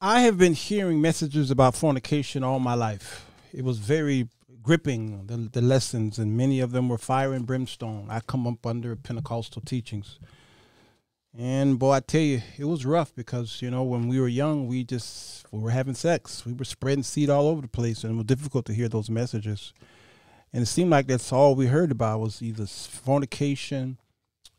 I have been hearing messages about fornication all my life. It was very gripping, the, the lessons, and many of them were fire and brimstone. I come up under Pentecostal teachings. And boy, I tell you, it was rough because, you know, when we were young, we just we were having sex. We were spreading seed all over the place, and it was difficult to hear those messages. And it seemed like that's all we heard about was either fornication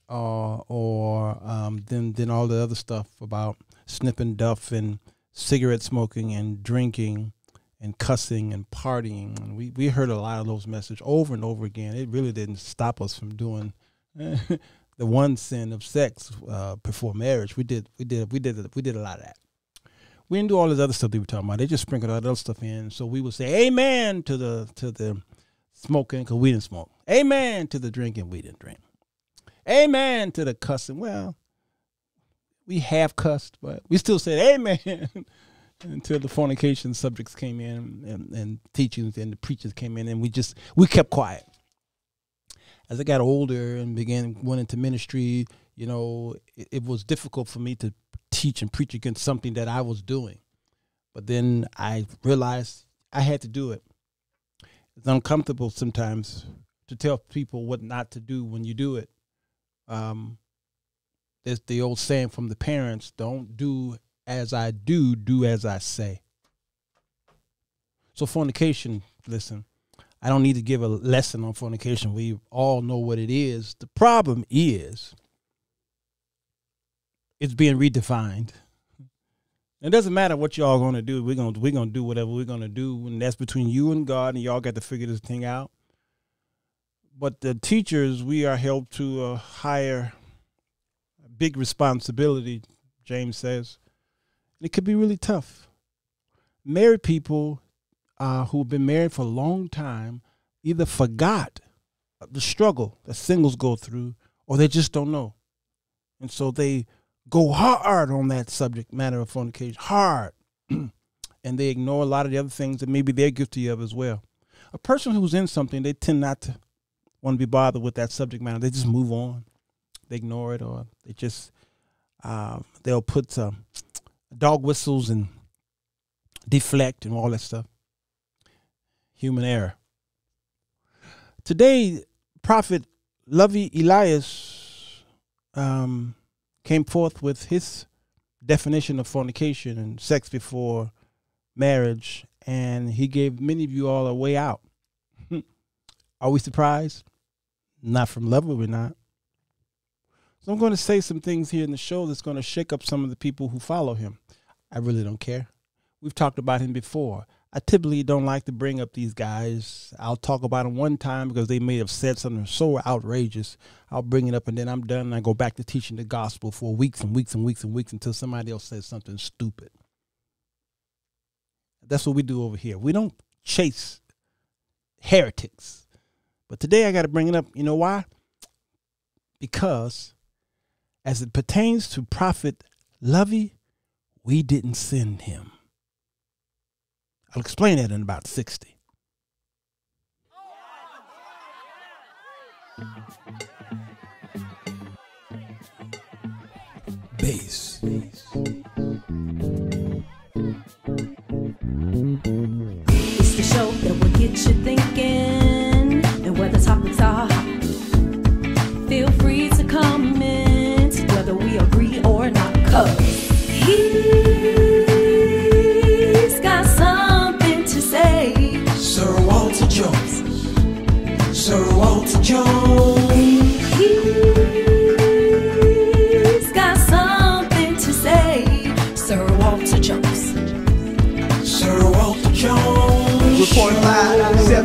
uh, or um, then then all the other stuff about snipping duff and cigarette smoking and drinking and cussing and partying. And we, we heard a lot of those messages over and over again. It really didn't stop us from doing the one sin of sex uh, before marriage. We did we did we did we did a lot of that. We didn't do all this other stuff they were talking about. They just sprinkled all that other stuff in. So we would say amen to the to the smoking because we didn't smoke. Amen to the drinking. We didn't drink. Amen to the cussing. Well, we have cussed, but we still said amen until the fornication subjects came in and, and teachings and the preachers came in and we just we kept quiet. As I got older and began went into ministry, you know, it, it was difficult for me to teach and preach against something that I was doing. But then I realized I had to do it. It's uncomfortable sometimes to tell people what not to do when you do it. Um, there's the old saying from the parents don't do as I do, do as I say. So, fornication, listen, I don't need to give a lesson on fornication. We all know what it is. The problem is it's being redefined. It doesn't matter what y'all gonna do. We're gonna we're gonna do whatever we're gonna do, and that's between you and God, and y'all got to figure this thing out. But the teachers, we are held to a higher big responsibility, James says. It could be really tough. Married people uh, who've been married for a long time either forgot the struggle that singles go through or they just don't know. And so they go hard on that subject matter of fornication, hard. and they ignore a lot of the other things that maybe they're guilty of as well. A person who's in something, they tend not to want to be bothered with that subject matter. They just move on they ignore it or they just uh, they'll put uh, dog whistles and deflect and all that stuff. Human error. Today, Prophet Lovy Elias um, came forth with his definition of fornication and sex before marriage, and he gave many of you all a way out. Are we surprised? Not from Lovy, we're not. So I'm going to say some things here in the show that's going to shake up some of the people who follow him. I really don't care. We've talked about him before. I typically don't like to bring up these guys. I'll talk about them one time because they may have said something so outrageous. I'll bring it up and then I'm done and I go back to teaching the gospel for weeks and weeks and weeks and weeks until somebody else says something stupid. That's what we do over here. We don't chase heretics. But today I got to bring it up. You know why? Because as it pertains to Prophet Lovy, we didn't send him. I'll explain that in about 60. Bass. It's the show that will get you thinking,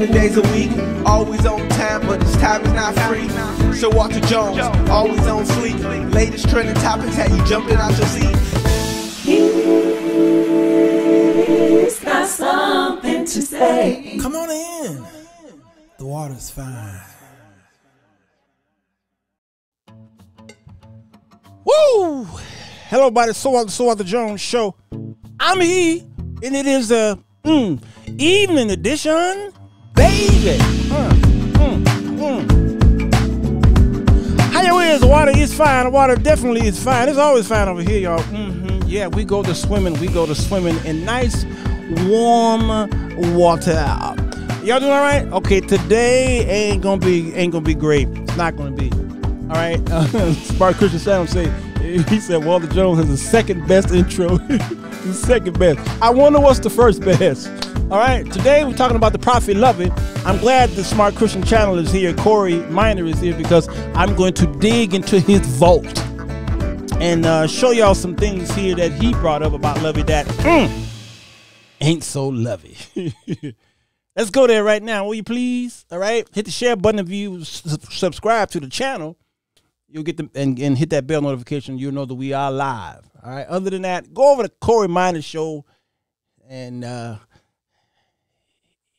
seven days a week, always on time, but this time is not free. Sir Walter Jones, always on fleek. Latest trending topics had you jumping out your seat. He's got something to say. Come on in. The water's fine. Woo! Hello, everybody. So out, so out the Jones show. I'm he, and it is a mm, evening edition, baby. Mm, mm. How you is? The water is fine. The water definitely is fine. It's always fine over here, y'all. Mm-hmm. Yeah, we go to swimming. We go to swimming in nice, warm water. Y'all doing all right? Okay, today ain't gonna be ain't gonna be great. It's not gonna be. All right. Uh, Smart Christian Sound say he said Walter Jones has the second best intro. the second best. I wonder what's the first best. All right. Today we're talking about the prophet Lovy. I'm glad the Smart Christian Channel is here. Corey Miner is here because I'm going to dig into his vault and uh, show y'all some things here that he brought up about Lovy that mm, ain't so lovey. Let's go there right now, will you please? All right, hit the share button if you subscribe to the channel. You'll get the and, and hit that bell notification. You'll know that we are live. All right. Other than that, go over to Corey Miner show, and uh,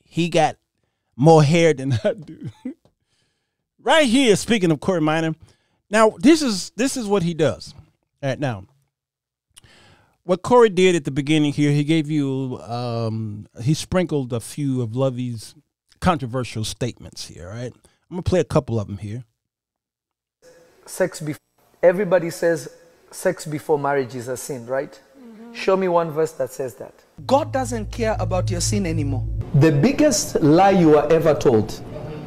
he got more hair than I do. right here, speaking of Corey Miner. Now, this is this is what he does. All right, now, what Corey did at the beginning here, he gave you, um, he sprinkled a few of Lovy's controversial statements here. Right, I'm gonna play a couple of them here. Sex before everybody says sex before marriage is a sin right mm-hmm. show me one verse that says that God doesn't care about your sin anymore. The biggest lie you were ever told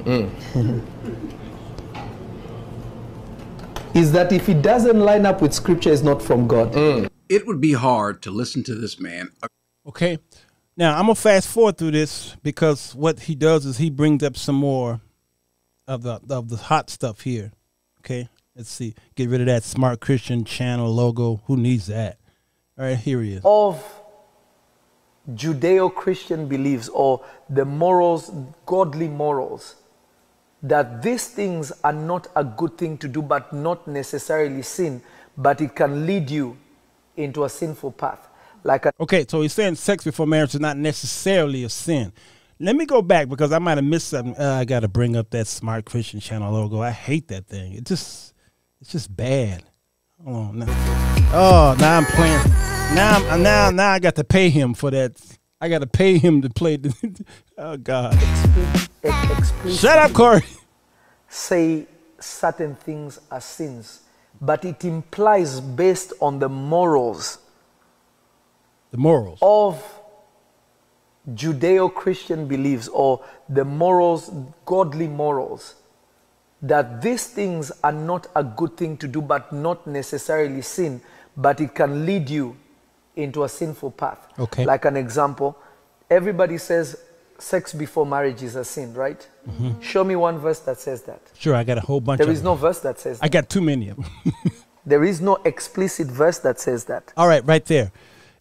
mm. is that if it doesn't line up with scripture, it's not from God. Mm. It would be hard to listen to this man Okay. Now I'm gonna fast forward through this because what he does is he brings up some more of the of the hot stuff here. Okay. Let's see. Get rid of that smart Christian channel logo. Who needs that? All right, here he is. of judeo-christian beliefs or the morals godly morals that these things are not a good thing to do but not necessarily sin but it can lead you into a sinful path like a Okay, so he's saying sex before marriage is not necessarily a sin. Let me go back because I might have missed something. Uh, I got to bring up that smart Christian channel logo. I hate that thing. It just, it's just bad. Hold on. Now. Oh, now I'm playing. Now, I'm, now, now I got to pay him for that. I got to pay him to play. The, oh God! Shut up, Corey. say certain things are sins but it implies based on the morals The morals. of Judeo Christian beliefs or the morals, godly morals, that these things are not a good thing to do, but not necessarily sin, but it can lead you into a sinful path. Okay. Like an example, everybody says sex before marriage is a sin, right? Mm-hmm. Show me one verse that says that. Sure, I got a whole bunch There is them. no verse that says that. I got too many of them. There is no explicit verse that says that. All right, right there.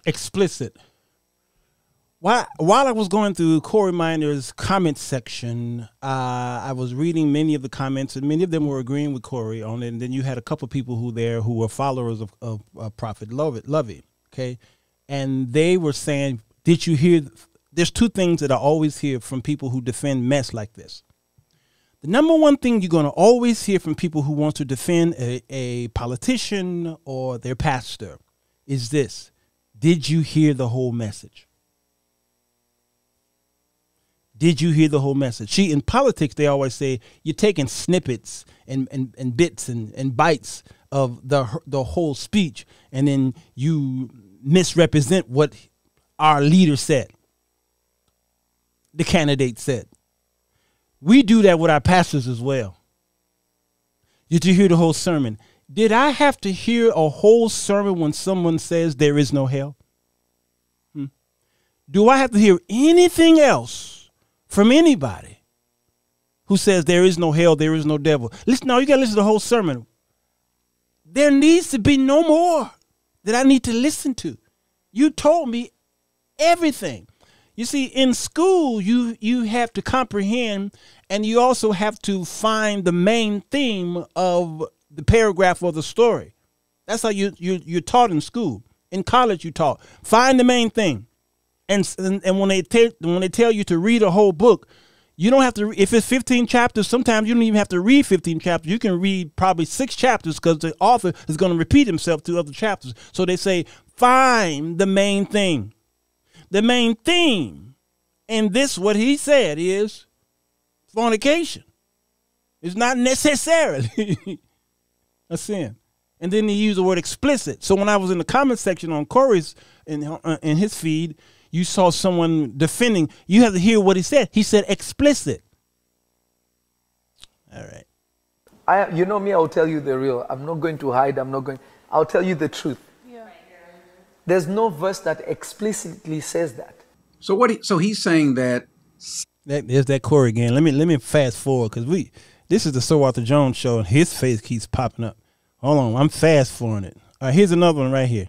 Explicit. While, while I was going through Corey Miner's comment section, uh, I was reading many of the comments, and many of them were agreeing with Corey on it. And then you had a couple people who there who were followers of, of Prophet Lovy, Lovy, okay? And they were saying, Did you hear? There's two things that I always hear from people who defend mess like this. The number one thing you're going to always hear from people who want to defend a, a politician or their pastor is this Did you hear the whole message? Did you hear the whole message? See, in politics, they always say you're taking snippets and, and, and bits and, and bites of the the whole speech, and then you misrepresent what our leader said, the candidate said. We do that with our pastors as well. Did you hear the whole sermon? Did I have to hear a whole sermon when someone says there is no hell? Hmm. Do I have to hear anything else from anybody who says there is no hell, there is no devil? Listen, now you got to listen to the whole sermon. There needs to be no more that I need to listen to. You told me everything. You see, in school, you you have to comprehend, and you also have to find the main theme of the paragraph or the story. That's how you you you're taught in school. In college, you taught find the main thing, and and, and when they tell when they tell you to read a whole book, you don't have to. If it's 15 chapters, sometimes you don't even have to read 15 chapters. You can read probably six chapters because the author is going to repeat himself through other chapters. So they say find the main thing the main theme in this what he said is fornication it's not necessarily a sin and then he used the word explicit. So when I was in the comment section on Corey's in uh, in his feed, you saw someone defending. You have to hear what he said. He said explicit. All right. I, you know me, I'll tell you the real. I'm not going to hide. I'm not going. I'll tell you the truth. There's no verse that explicitly says that. So what? He, so he's saying that That, there's that Corey again. Let me let me fast forward because we this is the Sir Walter Jones show and his face keeps popping up. Hold on, I'm fast forwarding it. All right, here's another one right here.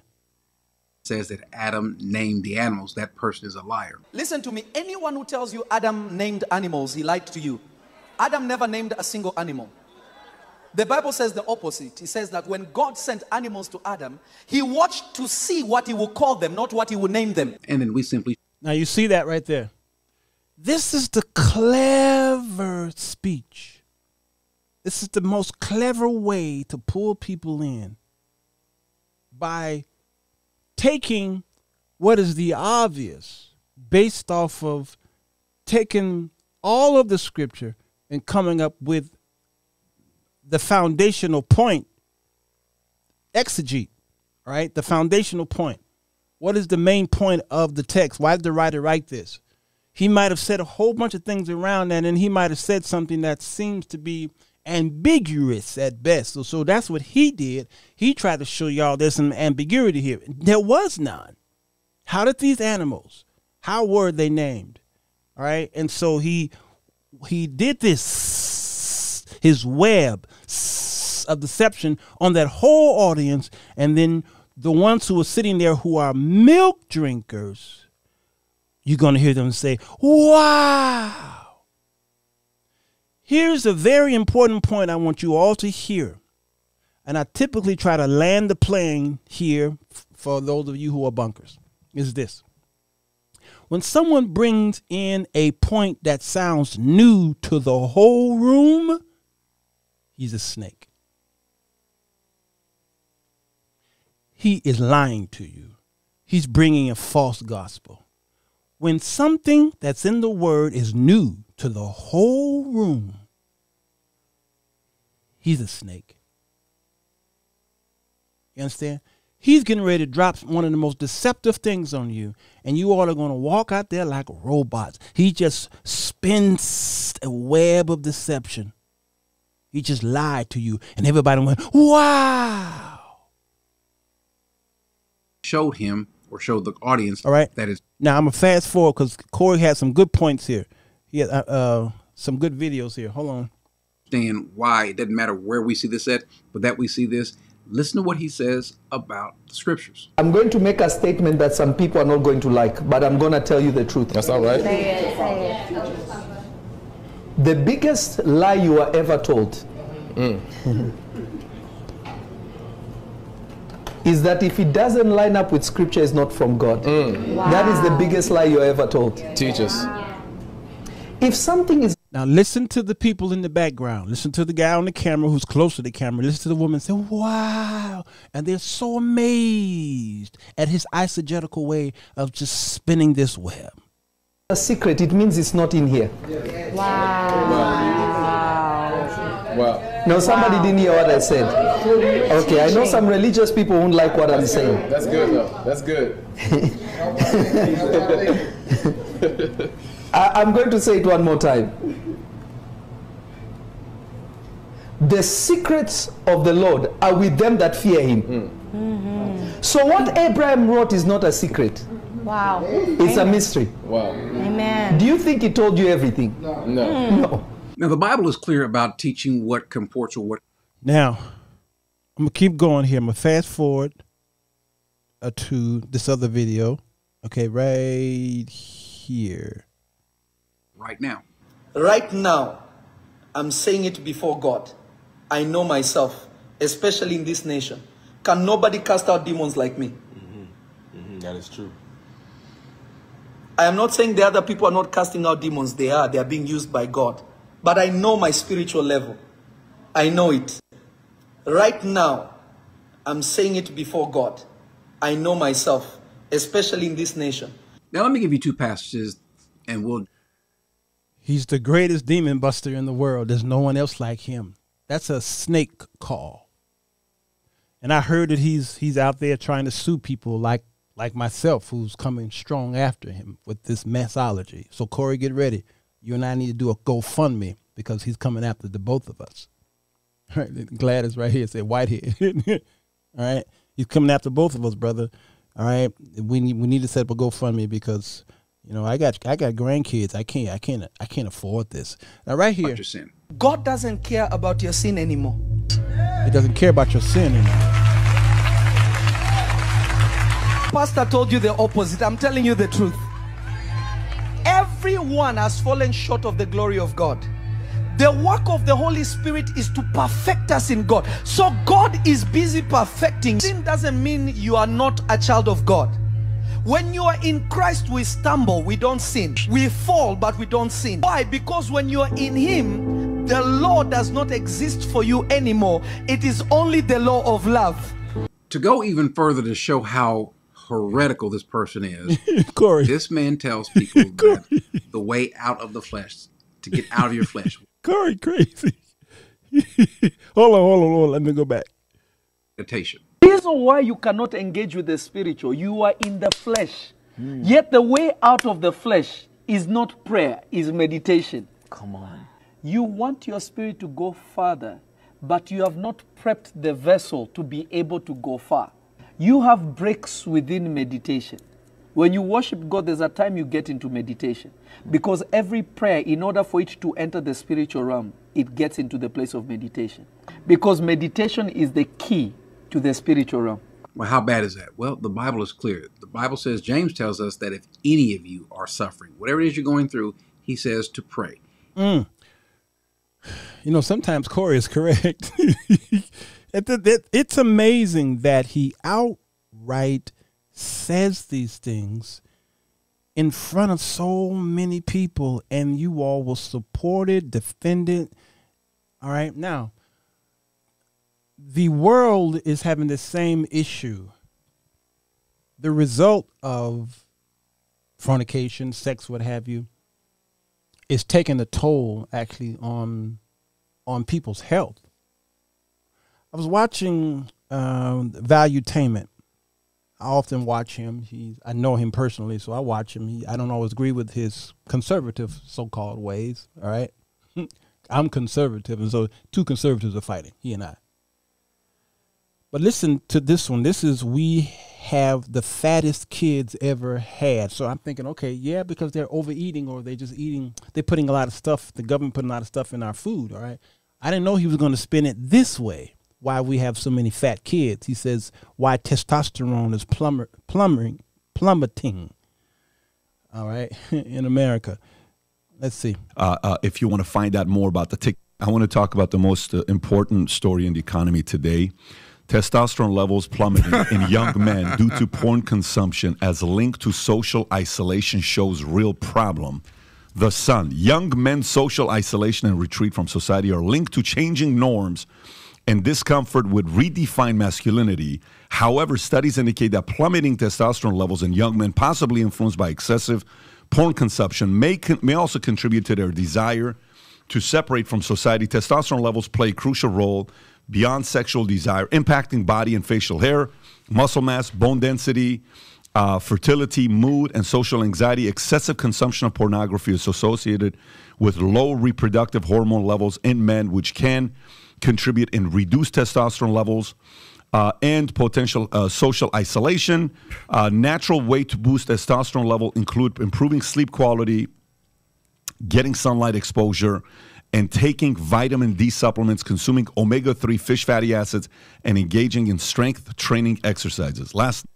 Says that Adam named the animals. That person is a liar. Listen to me. Anyone who tells you Adam named animals, he lied to you. Adam never named a single animal. The Bible says the opposite. It says that when God sent animals to Adam, he watched to see what he would call them, not what he would name them. And then we simply Now you see that right there. This is the clever speech. This is the most clever way to pull people in by taking what is the obvious based off of taking all of the scripture and coming up with the foundational point exegete right? The foundational point. What is the main point of the text? Why did the writer write this? He might have said a whole bunch of things around that and he might have said something that seems to be ambiguous at best. So, so that's what he did. He tried to show y'all there's some ambiguity here. There was none. How did these animals how were they named? All right? And so he he did this his web of deception on that whole audience. And then the ones who are sitting there who are milk drinkers you're going to hear them say wow here's a very important point i want you all to hear and i typically try to land the plane here for those of you who are bunkers is this when someone brings in a point that sounds new to the whole room, he's a snake. He is lying to you. He's bringing a false gospel. When something that's in the word is new to the whole room, he's a snake. You understand? He's getting ready to drop one of the most deceptive things on you, and you all are going to walk out there like robots. He just spins a web of deception. He just lied to you, and everybody went, "Wow!" showed him or showed the audience All right. that is Now I'm gonna fast forward because Corey had some good points here. He had uh, uh, some good videos here. Hold on. Understand why it doesn't matter where we see this at, but that we see this. Listen to what he says about the scriptures. I'm going to make a statement that some people are not going to like, but I'm going to tell you the truth. That's all right. The biggest lie you are ever told mm. is that if it doesn't line up with scripture, it's not from God. Mm. That is the biggest lie you're ever told. Teach us. If something is Now listen to the people in the background. Listen to the guy on the camera who's close to the camera. Listen to the woman say, "Wow!" and they're so amazed at his eisegetical way of just spinning this web. a secret, it means it's not in here. Wow. Wow. wow. No, somebody didn't hear what I said. Okay, I know some religious people won't like what I'm saying. That's good though. That's good. I, I'm going to say it one more time. The secrets of the Lord are with them that fear him. So, what Abraham wrote is not a secret, Wow. it's a mystery. Wow. Amen. Do you think he told you everything? No. No. Now, the Bible is clear about teaching what comports or what Now, I'm gonna keep going here. I'm gonna fast forward uh, to this other video. Okay, right here. Right now. Right now, I'm saying it before God. I know myself, especially in this nation. Can nobody cast out demons like me? Mm-hmm. Mm-hmm. That is true. I am not saying the other people are not casting out demons. They are. They are being used by God. But I know my spiritual level. I know it. Right now, I'm saying it before God. I know myself, especially in this nation. Now, let me give you two passages, and we'll He's the greatest demon buster in the world. There's no one else like him. That's a snake call. and I heard that he's he's out there trying to sue people like like myself, who's coming strong after him with this messology. So Corey, get ready. You and I need to do a GoFundMe because he's coming after the both of us. Gladys right here said Whitehead. All right, he's coming after both of us, brother. All right, we need we need to set up a GoFundMe because you know I got I got grandkids. I can't I can't I can't afford this. Now right here, Your sin. God doesn't care about your sin anymore. he doesn't care about your sin anymore. Pastor told you the opposite. I'm telling you the truth. Everyone has fallen short of the glory of God. The work of the Holy Spirit is to perfect us in God. So God is busy perfecting. Sin doesn't mean you are not a child of God. When you are in Christ, we stumble, we don't sin. We fall, but we don't sin. Why? Because when you are in Him, the law does not exist for you anymore. It is only the law of love. To go even further to show how heretical this person is, Corey, this man tells people that the way out of the flesh, to get out of your flesh, Corey, crazy. hold on, hold on, hold on. Let me go back. meditation. Reason why you cannot engage with the spiritual, you are in the flesh. Hmm. Yet the way out of the flesh is not prayer, is meditation. Come on. You want your spirit to go further, but you have not prepped the vessel to be able to go far. You have breaks within meditation. When you worship God, there's a time you get into meditation. Hmm. Because every prayer, in order for it to enter the spiritual realm, it gets into the place of meditation. Because meditation is the key to the spiritual realm. Well, how bad is that? Well, the Bible is clear. The Bible says, James tells us that if any of you are suffering, whatever it is you're going through, he says to pray. Mm. You know, sometimes Corey is correct. it, it- it- it's amazing that he outright says these things in front of so many people, and you all will support it, defend it. All right, now the world is having the same issue. The result of fornication, sex, what have you, is taking a toll actually on on people's health. I was watching um, Valuetainment. I often watch him. He's I know him personally, so I watch him. He, I don't always agree with his conservative so-called ways. All right, I'm conservative, and so two conservatives are fighting. He and I. But listen to this one. This is we have the fattest kids ever had. So I'm thinking, okay, yeah, because they're overeating or they're just eating. They're putting a lot of stuff. The government putting a lot of stuff in our food. All right. I didn't know he was going to spin it this way. Why we have so many fat kids? He says why testosterone is plumber, plumbering, plummeting. All right, in America. Let's see. uh, uh, if you want to find out more about the tick, I want to talk about the most uh, important story in the economy today. Testosterone levels plummeting in young men due to porn consumption as linked to social isolation shows real problem. The Sun. Young men's social isolation and retreat from society are linked to changing norms and discomfort with redefined masculinity. However, studies indicate that plummeting testosterone levels in young men, possibly influenced by excessive porn consumption, may, con- may also contribute to their desire to separate from society. Testosterone levels play a crucial role beyond sexual desire, impacting body and facial hair, muscle mass, bone density, uh, fertility, mood, and social anxiety. Excessive consumption of pornography is associated with low reproductive hormone levels in men, which can contribute in reduced testosterone levels. Uh, and potential uh, social isolation. Uh, natural way to boost testosterone level include improving sleep quality, getting sunlight exposure, and taking vitamin D supplements, consuming omega 3 fish fatty acids, and engaging in strength training exercises. Last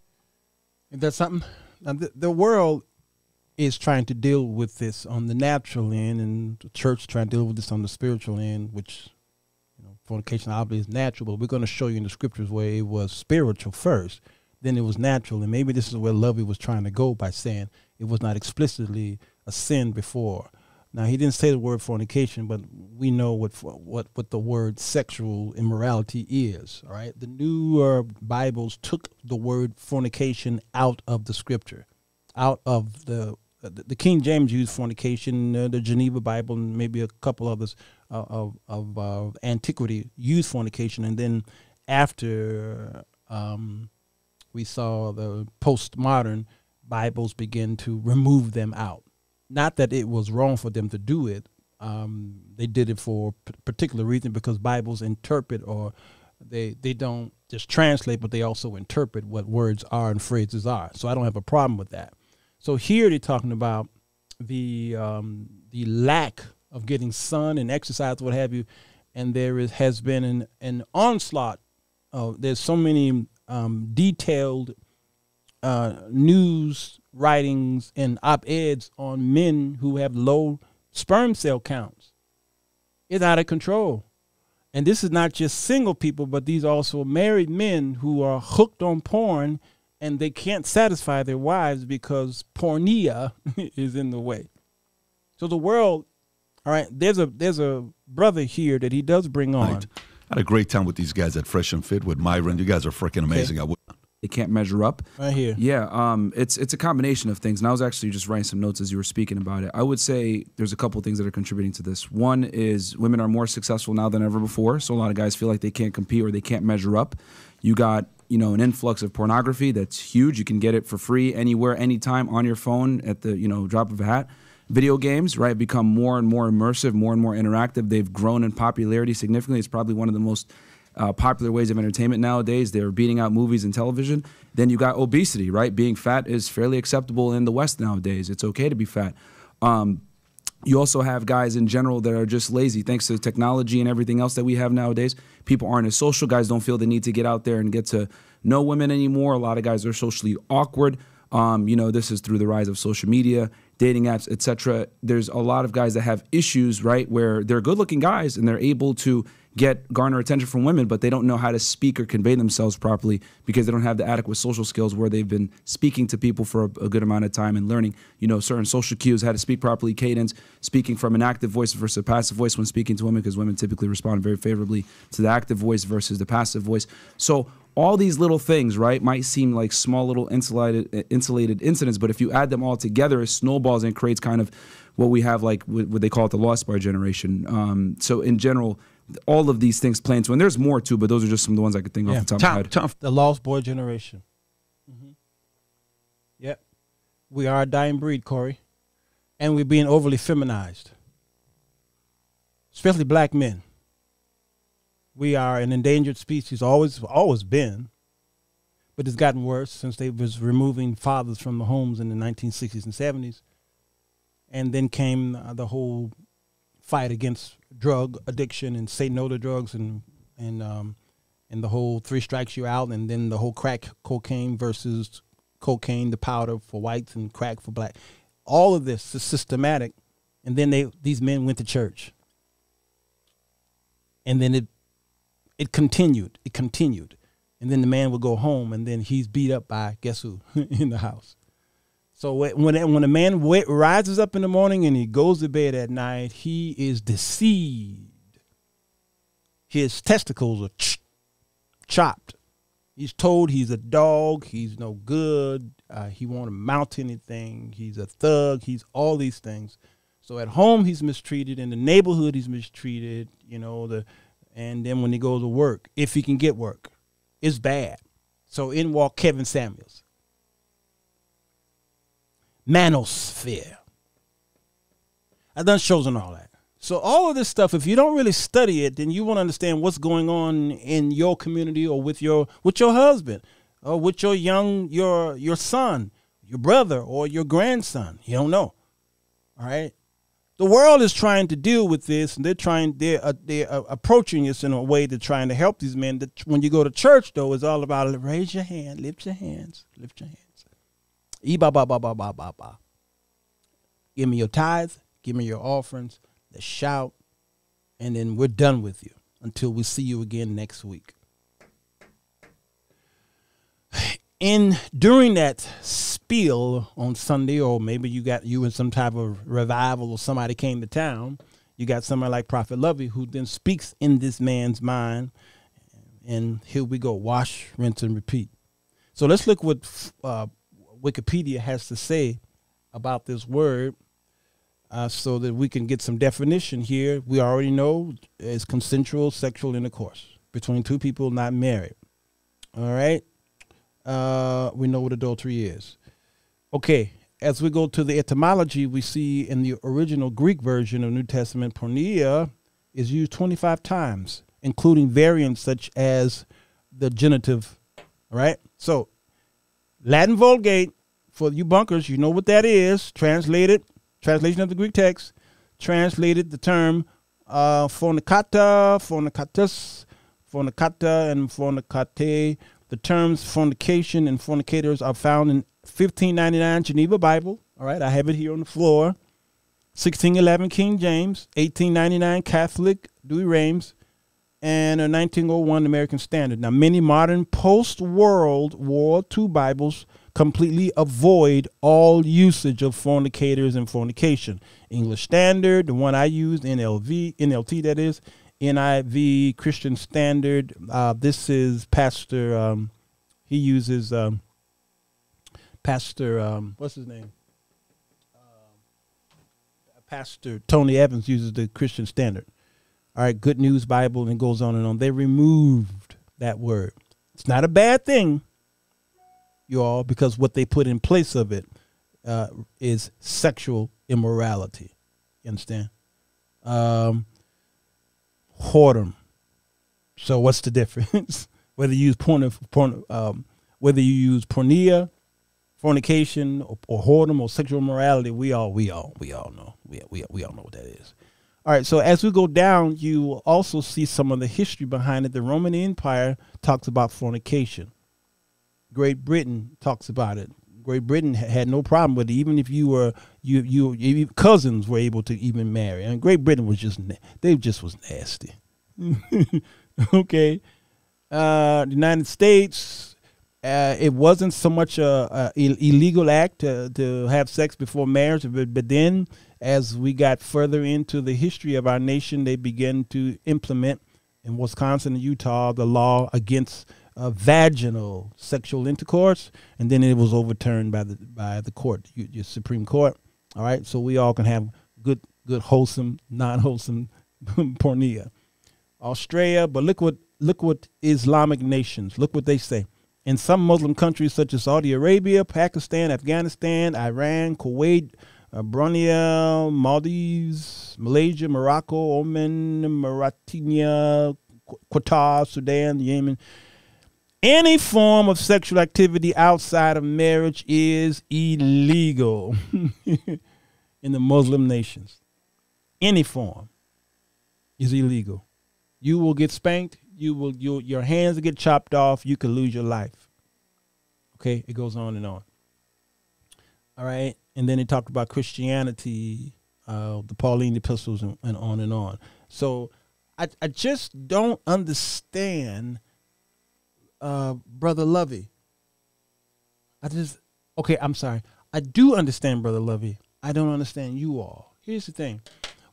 Is that something? The, the world is trying to deal with this on the natural end, and the church trying to deal with this on the spiritual end, which you know, fornication obviously is natural, but we're going to show you in the scriptures where it was spiritual first, then it was natural, and maybe this is where Lovy was trying to go by saying it was not explicitly a sin before. Now he didn't say the word fornication, but we know what what what the word sexual immorality is. All right, the newer Bibles took the word fornication out of the scripture, out of the the, King James used fornication. Uh, the Geneva Bible and maybe a couple others uh, of of uh, antiquity used fornication, and then after um, we saw the postmodern Bibles begin to remove them out. Not that it was wrong for them to do it. Um, they did it for particular reason because Bibles interpret or they they don't just translate, but they also interpret what words are and phrases are. So I don't have a problem with that. So here they're talking about the um, the lack of getting sun and exercise, what have you, and there is, has been an, an onslaught. Of, there's so many um, detailed uh, news writings and op eds on men who have low sperm cell counts. It's out of control. And this is not just single people, but these are also married men who are hooked on porn and they can't satisfy their wives because porneia is in the way. So the world, all right, there's a there's a brother here that he does bring on. Right. I had a great time with these guys at Fresh and Fit with Myron. You guys are freaking amazing. I would. They can't measure up. Right here. Yeah, um, it's it's a combination of things. And I was actually just writing some notes as you were speaking about it. I would say there's a couple things that are contributing to this. One is women are more successful now than ever before, so a lot of guys feel like they can't compete or they can't measure up. You got you know an influx of pornography that's huge. You can get it for free anywhere, anytime on your phone at the you know drop of a hat. Video games, right, become more and more immersive, more and more interactive. They've grown in popularity significantly. It's probably one of the most uh, popular ways of entertainment nowadays. They're beating out movies and television. Then you got obesity, right? Being fat is fairly acceptable in the West nowadays. It's okay to be fat. Um, you also have guys in general that are just lazy thanks to technology and everything else that we have nowadays. People aren't as social. Guys don't feel the need to get out there and get to know women anymore. A lot of guys are socially awkward. Um, you know, this is through the rise of social media, dating apps, etc. There's a lot of guys that have issues, right, where they're good-looking guys and they're able to get garner attention from women, but they don't know how to speak or convey themselves properly because they don't have the adequate social skills where they've been speaking to people for a, a good amount of time and learning, you know, certain social cues, how to speak properly, cadence, speaking from an active voice versus a passive voice when speaking to women, because women typically respond very favorably to the active voice versus the passive voice. So all these little things, right, might seem like small little insulated insulated incidents, but if you add them all together, it snowballs and creates kind of what we have like what they call it the lost bar generation. Um, so in general, all of these things play into, and there's more too, but those are just some of the ones I could think off the top of my head. The lost boy generation. Mhm. Yep. We are a dying breed, Corey. And we're being overly feminized, especially black men. We are an endangered species, always, always been, but it's gotten worse since they was removing fathers from the homes in the 1960s and 70s. And then came uh, the whole fight against drug addiction and say no to drugs and and um, and the whole three strikes you out and then the whole crack cocaine versus cocaine the powder for whites and crack for black. All of this is systematic. And then they these men went to church. And then it it continued. It continued. And then the man would go home and then he's beat up by guess who? In the house so when when a man rises up in the morning and he goes to bed at night, he is deceived. His testicles are ch- chopped. He's told he's a dog. He's no good. Uh, he won't amount to anything. He's a thug. He's all these things. So at home he's mistreated. In the neighborhood he's mistreated. You know the, and then when he goes to work, if he can get work, it's bad. So in walk Kevin Samuels manosphere. I've done shows and all that. So all of this stuff, if you don't really study it, then you won't understand what's going on in your community or with your with your husband or with your young your your son, your brother or your grandson. You don't know. All right. The world is trying to deal with this, and they're trying they're uh, they're uh, approaching this in a way to trying to help these men. That when you go to church, though, it's all about raise your hand, lift your hands, lift your hands. E ba ba ba ba ba ba. Give me your tithe, give me your offerings, let's shout, and then we're done with you until we see you again next week. In during that spiel on Sunday, or maybe you got you in some type of revival or somebody came to town, you got somebody like Prophet Lovy who then speaks in this man's mind, and here we go, wash, rinse, and repeat. So let's look what uh, Wikipedia has to say about this word uh, so that we can get some definition here. We already know it's consensual sexual intercourse. between two people not married. All right. Uh, we know what adultery is. Okay. As we go to the etymology, we see in the original Greek version of New Testament, porneia is used 25 times, including variants such as the genitive. All right. So, Latin Vulgate, for you bunkers, you know what that is. Translated, translation of the Greek text, translated the term uh, fornicata, fornicatus, fornicata, and fornicate. The terms fornication and fornicators are found in 1599 Geneva Bible. All right, I have it here on the floor. 1611 King James, 1899 Catholic Douay-Rheims, and a 1901 American Standard. Now, many modern post World War II Bibles completely avoid all usage of fornicators and fornication. English Standard, the one I used, NLV, NLT that is, NIV, Christian Standard. Uh, this is Pastor, um, he uses um, Pastor, um, what's his name? Pastor Tony Evans uses the Christian Standard. All right, Good News Bible, and it goes on and on. They removed that word. It's not a bad thing, you all, because what they put in place of it uh, is sexual immorality. You understand? Um, whoredom. So what's the difference? whether you use porn, porn um, whether you use porneia, fornication, or, or whoredom, or sexual immorality, we all, we all, we all know. We, we, we all know what that is. All right, so as we go down, you also see some of the history behind it. The Roman Empire talks about fornication. Great Britain talks about it. Great Britain had no problem with it, even if you were you you, you cousins were able to even marry. And Great Britain was just they just was nasty. okay, uh, the United States, uh, it wasn't so much a, a Ill- illegal act to, to have sex before marriage, but, but then as we got further into the history of our nation, they began to implement in Wisconsin and Utah the law against uh, vaginal sexual intercourse, and then it was overturned by the by the court, your, Supreme Court. All right, so we all can have good, good, wholesome, non-wholesome porneia. Australia, but look what look what Islamic nations look what they say. In some Muslim countries such as Saudi Arabia, Pakistan, Afghanistan, Iran, Kuwait, uh, Brunei, Maldives, Malaysia, Morocco, Oman, Mauritania, Qatar, Sudan, Yemen. Any form of sexual activity outside of marriage is illegal in the Muslim nations. Any form is illegal. You will get spanked. You will you, your hands will get chopped off. You could lose your life. Okay, it goes on and on. All right, and then they talked about Christianity, uh, the Pauline epistles, and, and on and on. So I I just don't understand, uh, brother Lovy. I just okay. I'm sorry. I do understand, brother Lovy. I don't understand you all. Here's the thing: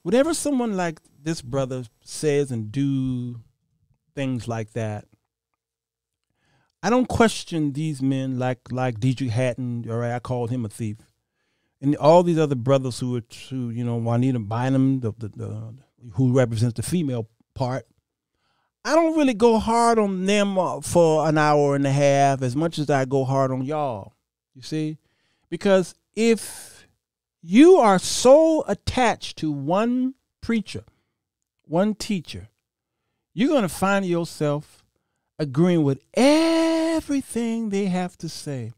whatever someone like this brother says and do things like that, I don't question these men like like DJ Hatton. All right, I called him a thief, and all these other brothers who are who you know Juanita Bynum, the, the, the who represents the female part. I don't really go hard on them uh, for an hour and a half as much as I go hard on y'all. You see, because if you are so attached to one preacher, one teacher, you're going to find yourself agreeing with everything they have to say.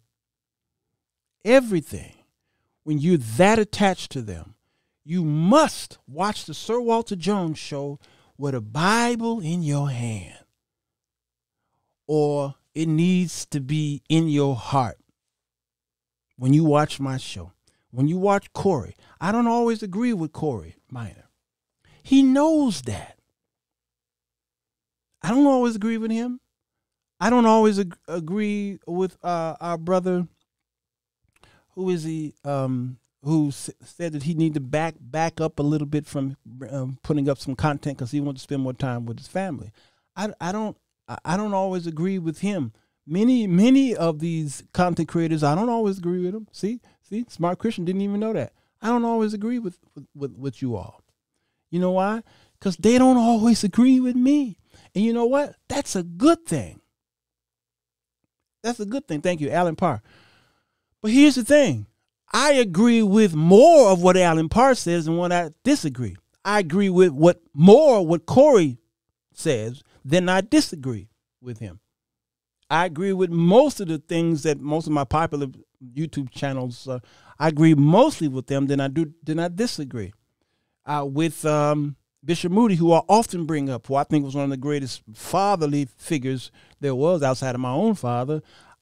Everything. When you're that attached to them, you must watch the Sir Walter Jones show with a Bible in your hand. Or it needs to be in your heart when you watch my show. When you watch Corey, I don't always agree with Corey Miner. He knows that. I don't always agree with him. I don't always ag- agree with uh, our brother. Who is he? Um, who s- said that he need to back back up a little bit from um, putting up some content because he wants to spend more time with his family. I, I don't I I don't always agree with him. Many many of these content creators, I don't always agree with them. See see, smart Christian didn't even know that. I don't always agree with with, with, with you all. You know why? because they don't always agree with me. And you know what? That's a good thing. That's a good thing. Thank you, Allen Parr. But here's the thing I agree with more of what Allen Parr says than what I disagree. I agree with what more what Corey says than I disagree with him. I agree with most of the things that most of my popular YouTube channels. Uh, I agree mostly with them than I do than I disagree. Uh, with um, Bishop Moody, who I often bring up, who I think was one of the greatest fatherly figures there was outside of my own father.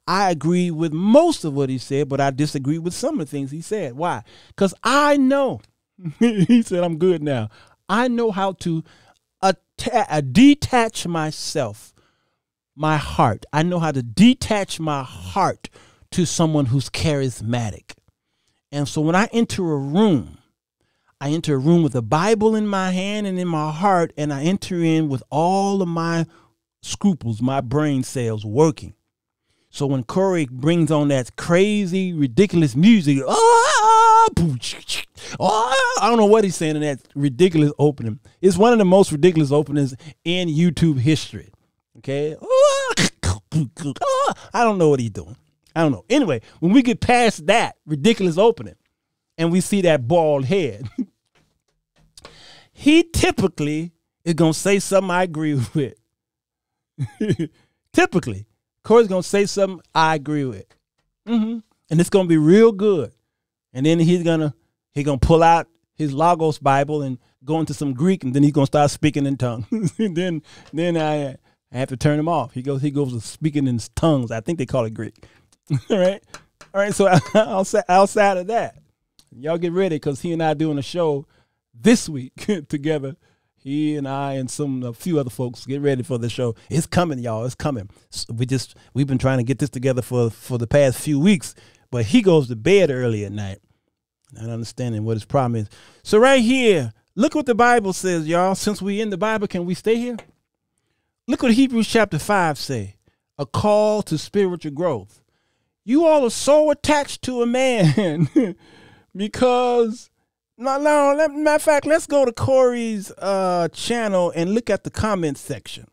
I agree with most of what he said, but I disagree with some of the things he said. Why? Because I know, he said, I'm good now. I know how to uh, detach myself, my heart. I know how to detach my heart to someone who's charismatic. And so when I enter a room, I enter a room with a Bible in my hand and in my heart, and I enter in with all of my scruples, my brain cells working. So when Corey brings on that crazy, ridiculous music, ah, ah, I don't know what he's saying in that ridiculous opening. It's one of the most ridiculous openings in YouTube history. Okay, I don't know what he's doing. I don't know. Anyway, when we get past that ridiculous opening, and we see that bald head, he typically is gonna say something I agree with. typically, Corey's gonna say something I agree with, mm-hmm. and it's gonna be real good. And then he's gonna he's gonna pull out his Logos Bible and go into some Greek, and then he's gonna start speaking in tongues. then then I I have to turn him off. He goes he goes to speaking in tongues. I think they call it Greek. All right, all right. So outside outside of that, y'all get ready because he and I doing a show this week together. He and I and some a few other folks get ready for the show. It's coming, y'all. It's coming. We just we've been trying to get this together for for the past few weeks. But he goes to bed early at night, not understanding what his problem is. So right here, look what the Bible says, y'all. Since we in the Bible, can we stay here? Look what Hebrews chapter five say: a call to spiritual growth. You all are so attached to a man because no, no. Let, matter of fact, let's go to Corey's uh, channel and look at the comment section.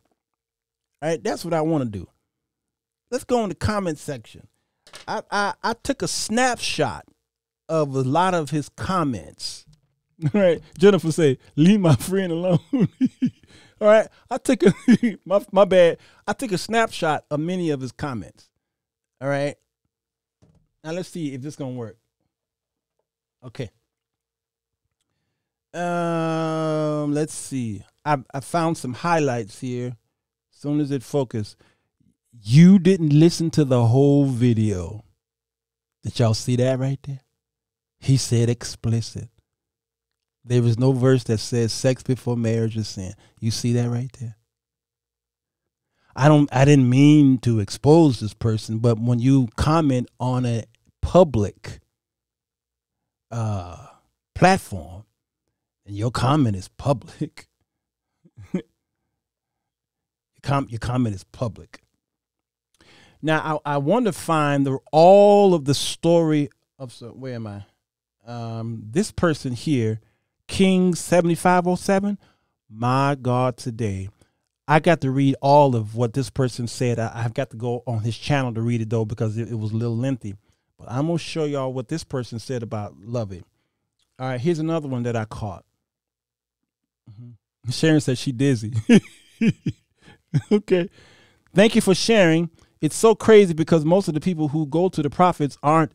All right, that's what I want to do. Let's go in the comment section. I, I I took a snapshot of a lot of his comments. All right, Jennifer say, "Leave my friend alone." All right, I took a my my bad. I took a snapshot of many of his comments. All right, now let's see if this gonna work. Okay. Um, let's see. I I found some highlights here. As soon as it focused, you didn't listen to the whole video. Did y'all see that right there? He said explicit. There is no verse that says sex before marriage is sin. You see that right there? I don't I didn't mean to expose this person, but when you comment on a public uh platform and your comment is public, your, com- your comment is public. Now I, I want to find the, all of the story of so where am I? Um, this person here, King seventy five oh seven. My God, today I got to read all of what this person said. I, have got to go on his channel to read it though because it, it was a little lengthy. But I'm gonna show y'all what this person said about loving. All right, here's another one that I caught. Mm-hmm. Sharon said she dizzy. okay. Thank you for sharing. It's so crazy because most of the people who go to the prophets aren't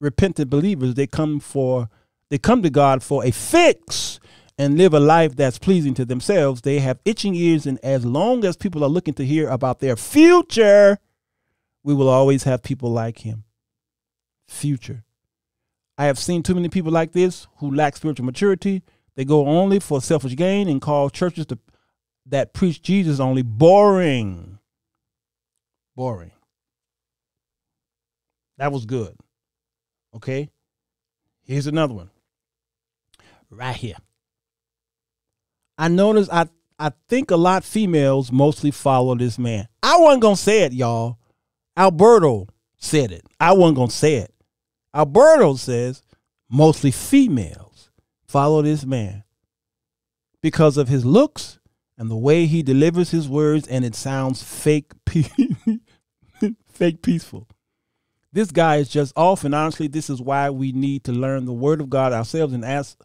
repentant believers. They come for they come to God for a fix and live a life that's pleasing to themselves. They have itching ears, and as long as people are looking to hear about their future, we will always have people like him. Future. I have seen too many people like this who lack spiritual maturity. They go only for selfish gain and call churches to, that preach Jesus only boring. Boring. That was good. Okay. Here's another one. Right here. I noticed I I think a lot females mostly follow this man. I wasn't gonna say it, y'all. Alberto said it. I wasn't gonna say it. Alberto says mostly females follow this man. because of his looks and the way he delivers his words, and it sounds fake, pe- fake peaceful. This guy is just off, and honestly, this is why we need to learn the Word of God ourselves and ask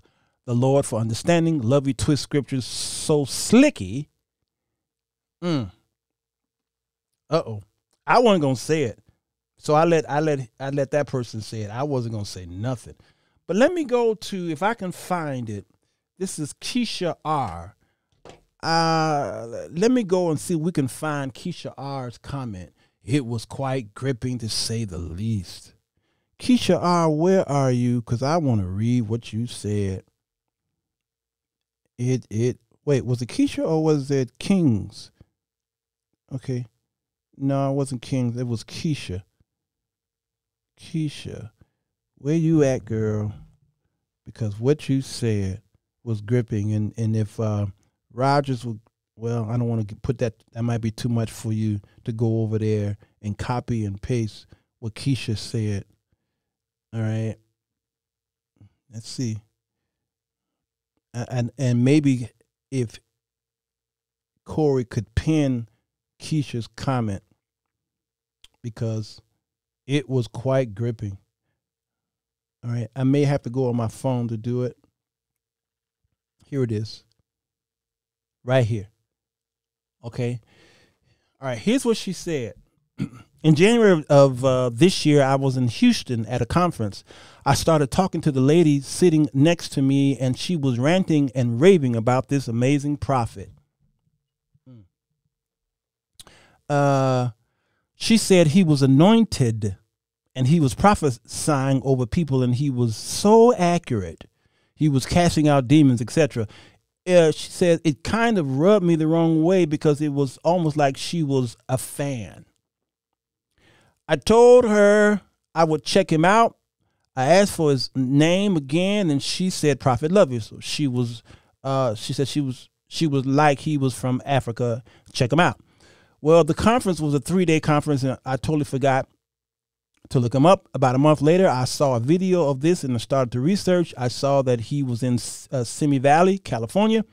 the Lord for understanding. Love you, twist scriptures so slicky. Mm. Uh oh, I wasn't gonna say it, so I let I let I let that person say it. I wasn't gonna say nothing, but let me go to if I can find it. This is Keisha R. Uh, let me go and see if we can find Keisha R's comment. It was quite gripping to say the least. Keisha R, where are you? Because I want to read what you said. It it wait, was it Keisha or was it Kings? Okay. No, it wasn't Kings. It was Keisha. Keisha, where you at, girl? Because what you said was gripping, and and if uh, Rogers would, well, I don't want to put that. That might be too much for you to go over there and copy and paste what Keisha said. All right. Let's see. And and maybe if Corey could pin Keisha's comment because it was quite gripping. All right. I may have to go on my phone to do it. Here it is. Right here. Okay. All right. Here's what she said. In January of, uh, this year, I was in Houston at a conference. I started talking to the lady sitting next to me, and she was ranting and raving about this amazing prophet. Uh, she said he was anointed and he was prophesying over people, and he was so accurate. He was casting out demons, etc. Uh, she said it kind of rubbed me the wrong way because it was almost like she was a fan. I told her I would check him out. I asked for his name again, and she said Prophet Love You. So she was, uh, she said she was she was like he was from Africa. Check him out. Well, the conference was a three day conference, and I totally forgot to look him up. About a month later, I saw a video of this and I started to research. I saw that he was in uh, Simi Valley, California,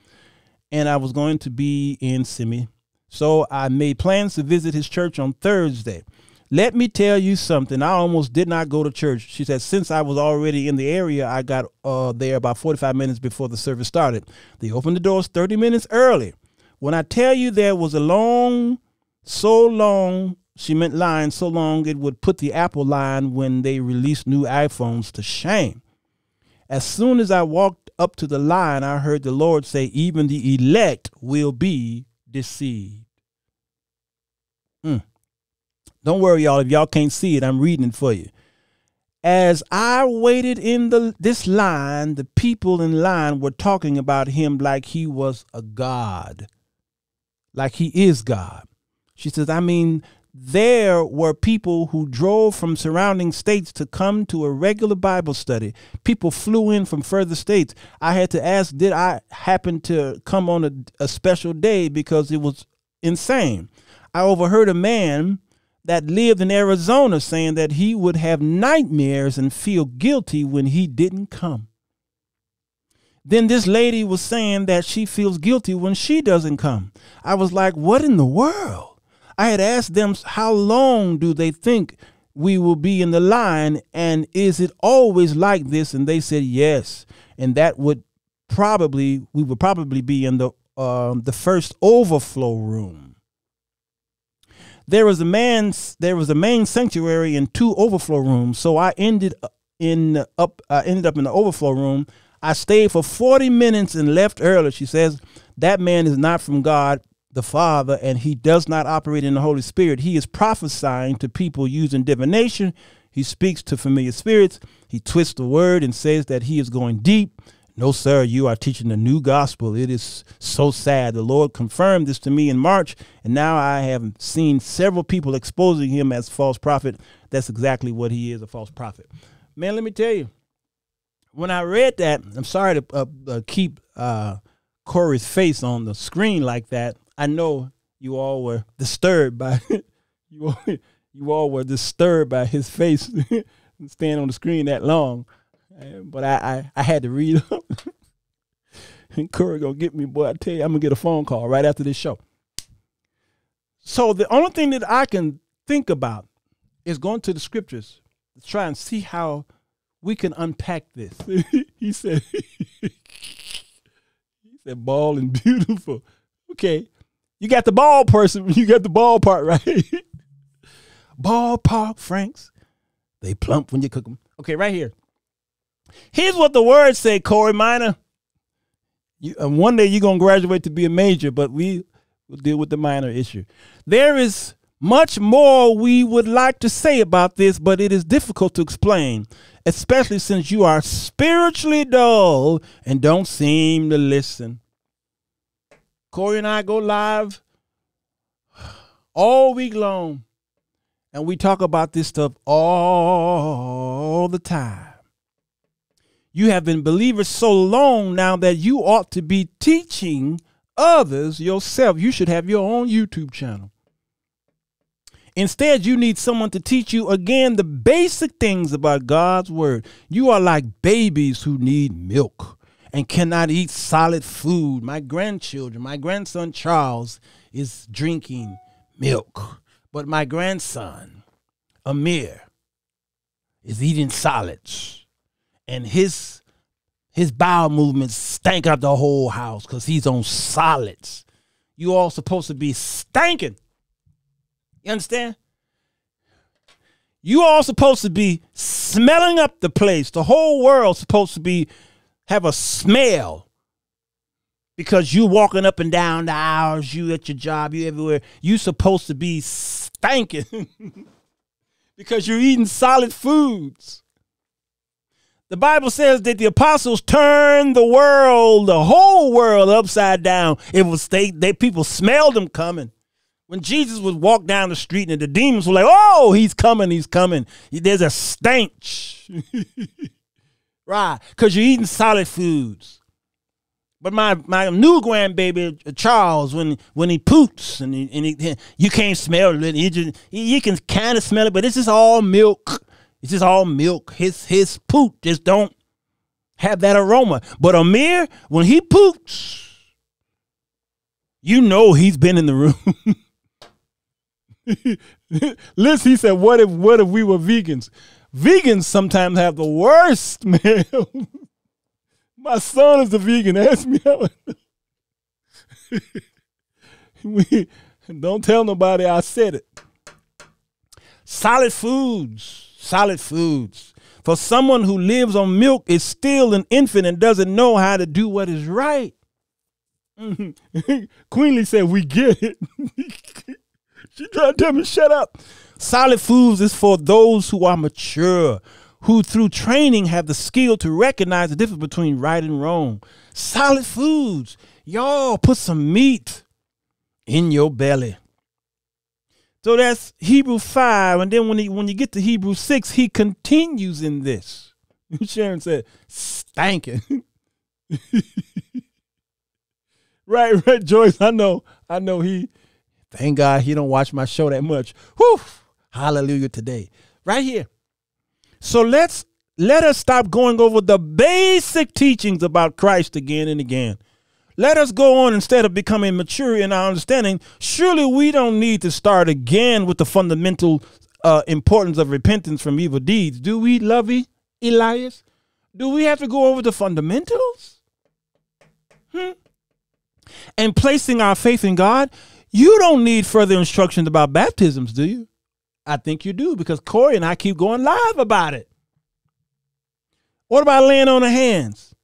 and I was going to be in Simi. So I made plans to visit his church on Thursday. Let me tell you something. I almost did not go to church. She said, since I was already in the area, I got uh, there about 45 minutes before the service started. They opened the doors 30 minutes early. When I tell you there was a long, so long, she meant line so long it would put the Apple line when they released new iPhones to shame. As soon as I walked up to the line, I heard the Lord say, Even the elect will be deceived. Mm. Don't worry, y'all. If y'all can't see it, I'm reading it for you. As I waited in the this line, the people in line were talking about him like he was a god, like he is God. She says, I mean, there were people who drove from surrounding states to come to a regular Bible study. People flew in from further states. I had to ask, did I happen to come on a, a special day because it was insane? I overheard a man that lived in Arizona saying that he would have nightmares and feel guilty when he didn't come. Then this lady was saying that she feels guilty when she doesn't come. I was like, what in the world? I had asked them how long do they think we will be in the line and is it always like this? And they said yes. And that would probably we would probably be in the um, the first overflow room. There was a man's there was a main sanctuary and two overflow rooms so i ended in up i ended up in the overflow room. I stayed for 40 minutes and left early. She says that man is not from god the father and he does not operate in the holy spirit he is prophesying to people using divination he speaks to familiar spirits he twists the word and says that he is going deep no, sir, you are teaching the new gospel. It is so sad. The Lord confirmed this to me in March, and now I have seen several people exposing him as false prophet. That's exactly what he is a false prophet. Man, let me tell you, when I read that, I'm sorry to uh, uh, keep uh, Corey's face on the screen like that. I know you all were disturbed by you. All, you all were disturbed by his face staying on the screen that long but I, I, I had to read them. and Corey gonna get me, boy. I tell you, I'm gonna get a phone call right after this show. So the only thing that I can think about is going to the scriptures to try and see how we can unpack this. he said, he said, ball and beautiful. Okay, you got the ball person. You got the ball part right. Ballpark Franks, they plump when you cook them. Okay, right here. Here's what the words say, Corey Miner. You, and one day you're gonna graduate to be a major, but we will deal with the minor issue. There is much more we would like to say about this, but it is difficult to explain, especially since you are spiritually dull and don't seem to listen. Corey and I go live all week long, and we talk about this stuff all the time. You have been believers so long now that you ought to be teaching others yourself. You should have your own YouTube channel. Instead, you need someone to teach you again the basic things about God's word. You are like babies who need milk and cannot eat solid food. My grandchildren, my grandson Charles is drinking milk, but my grandson Amir is eating solids, and his his bowel movements stank out the whole house because he's on solids. You all supposed to be stanking. You understand? You all supposed to be smelling up the place. The whole world supposed to be have a smell because you walking up and down the aisles, you at your job, you everywhere. You supposed to be stinking because you're eating solid foods. The Bible says that the apostles turned the world, the whole world, upside down. It was they, they people smelled them coming. When Jesus would walk down the street and the demons were like, "Oh, he's coming, he's coming." There's a stench, right? Because you're eating solid foods. But my my new grandbaby Charles, when when he poops and he, and he, you can't smell it, you just you can kind of smell it, but it's just all milk. It's just all milk. His his poop just don't have that aroma. But Amir, when he poops, you know he's been in the room. Liz, he said, "What if what if we were vegans? Vegans sometimes have the worst meal. My son is a vegan. Ask me how. we, don't tell nobody I said it. Solid foods, solid foods. For someone who lives on milk is still an infant and doesn't know how to do what is right. Queenly said, "We get it." she tried to tell me, "Shut up." Solid foods is for those who are mature, who through training have the skill to recognize the difference between right and wrong. Solid foods. Y'all put some meat in your belly. So that's Hebrew 5. And then when he when you get to Hebrew 6, he continues in this. Sharon said, stanking. right, right, Joyce. I know, I know he thank God he don't watch my show that much. Whew. Hallelujah today. Right here. So let's let us stop going over the basic teachings about Christ again and again. Let us go on instead of becoming mature in our understanding. Surely we don't need to start again with the fundamental uh, importance of repentance from evil deeds. Do we, Lovy, Elias? Do we have to go over the fundamentals? Hmm? And placing our faith in God, you don't need further instructions about baptisms, do you? I think you do because Corey and I keep going live about it. What about laying on the hands?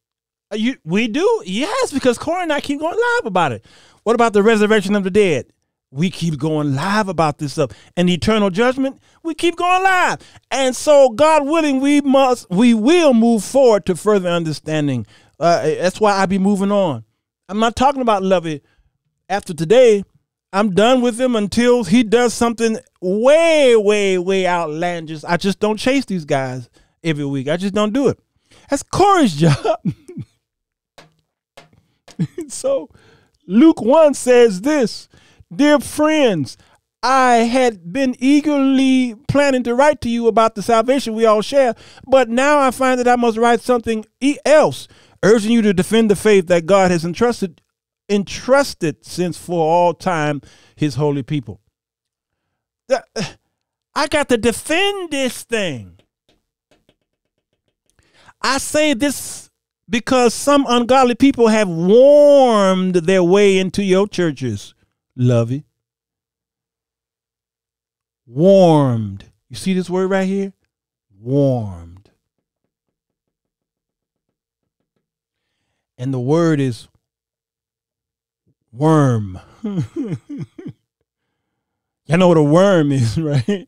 Uh, you, we do? Yes, because Corey and I keep going live about it. What about the resurrection of the dead? We keep going live about this stuff. And eternal judgment, we keep going live. And so, God willing, we must, we will move forward to further understanding. Uh, that's why I be moving on. I'm not talking about Lovy after today. I'm done with him until he does something way, way, way outlandish. I just don't chase these guys every week. I just don't do it. That's Corey's job. so Luke 1 says this Dear friends, I had been eagerly planning to write to you about the salvation we all share, but now I find that I must write something else. urging you to defend the faith that God has entrusted entrusted since for all time his holy people. I got to defend this thing. I say this because some ungodly people have warmed their way into your churches, Lovy. Warmed. You see this word right here? Warmed. And the word is worm. Y'all know what a worm is, right?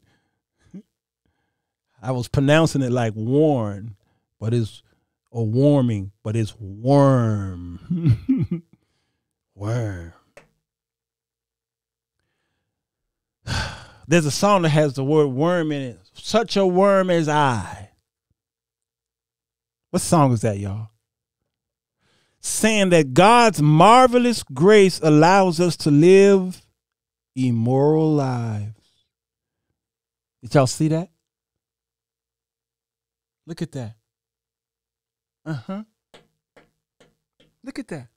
I was pronouncing it like worn, but it's or warming, but it's worm. worm. There's a song that has the word worm in it. Such a worm as I. What song is that, y'all? Saying that God's marvelous grace allows us to live immoral lives. Did y'all see that? Look at that. Uh huh. Look at that.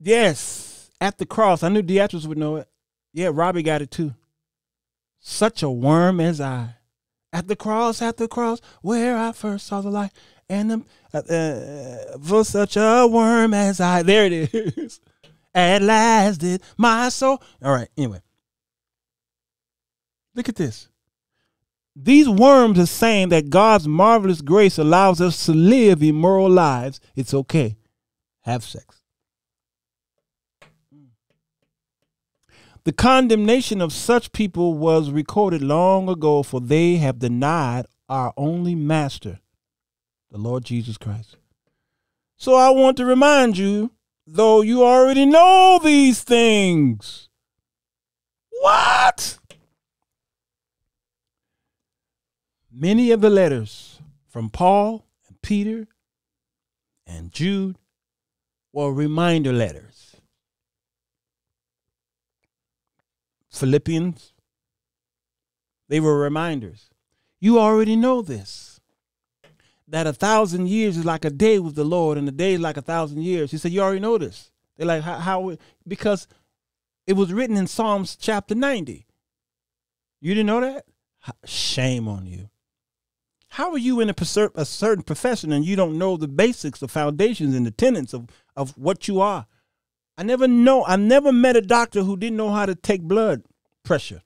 Yes, at the cross. I knew Beatrice would know it. Yeah, Robbie got it too. Such a worm as I. At the cross, at the cross, where I first saw the light, and the, uh, uh, for such a worm as I. There it is. At last did my soul. All right, anyway. Look at this. These worms are saying that God's marvelous grace allows us to live immoral lives. It's okay. Have sex. The condemnation of such people was recorded long ago, for they have denied our only master, the Lord Jesus Christ. So I want to remind you, though you already know these things. What? Many of the letters from Paul and Peter and Jude were reminder letters. Philippians, they were reminders. You already know this. That a thousand years is like a day with the Lord, and a day is like a thousand years. He said, You already know this. They're like, How? how because it was written in Psalms chapter 90. You didn't know that? Shame on you. How are you in a, a certain profession and you don't know the basics, the foundations, and the tenets of, of what you are? I never know. I never met a doctor who didn't know how to take blood pressure,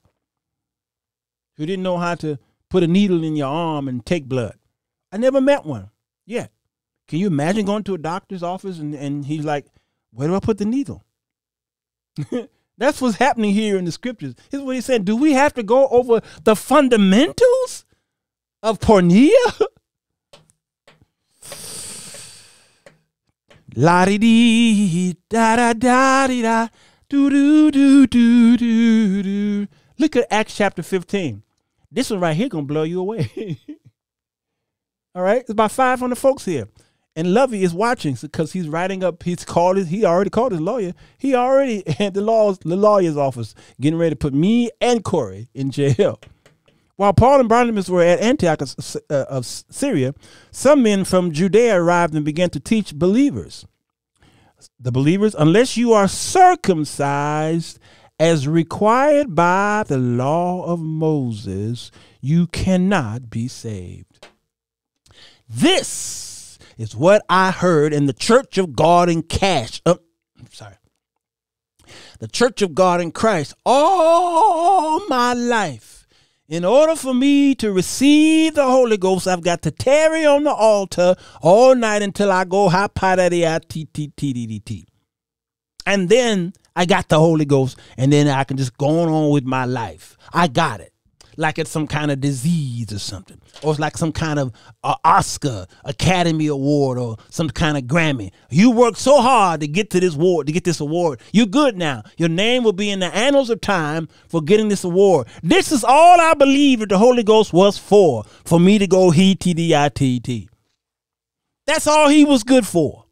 who didn't know how to put a needle in your arm and take blood. I never met one yet. Can you imagine going to a doctor's office and, and he's like, Where do I put the needle? That's what's happening here in the scriptures. Here's what he's saying. Do we have to go over the fundamentals of porneia? La di dee da da da di da do do do do do do. Look at Acts chapter 15. This one right here gonna blow you away. All right, it's about 500 folks here, and Lovy is watching because he's writing up. He's called his. He already called his lawyer. He already had the laws, the lawyer's office, getting ready to put me and Corey in jail. While Paul and Barnabas were at Antioch of, uh, of Syria, some men from Judea arrived and began to teach believers. The believers, unless you are circumcised as required by the law of Moses, you cannot be saved. This is what I heard in the Church of God in Cash. Uh, sorry. The Church of God in Christ all my life. In order for me to receive the Holy Ghost, I've got to tarry on the altar all night until I go t. And then I got the Holy Ghost, and then I can just go on with my life. I got it. Like it's some kind of disease or something. Or it's like some kind of uh, Oscar, Academy Award, or some kind of Grammy. You worked so hard to get to this award, to get this award. You're good now. Your name will be in the annals of time for getting this award. This is all I believe that the Holy Ghost was for, for me to go he t d i t t. That's all he was good for.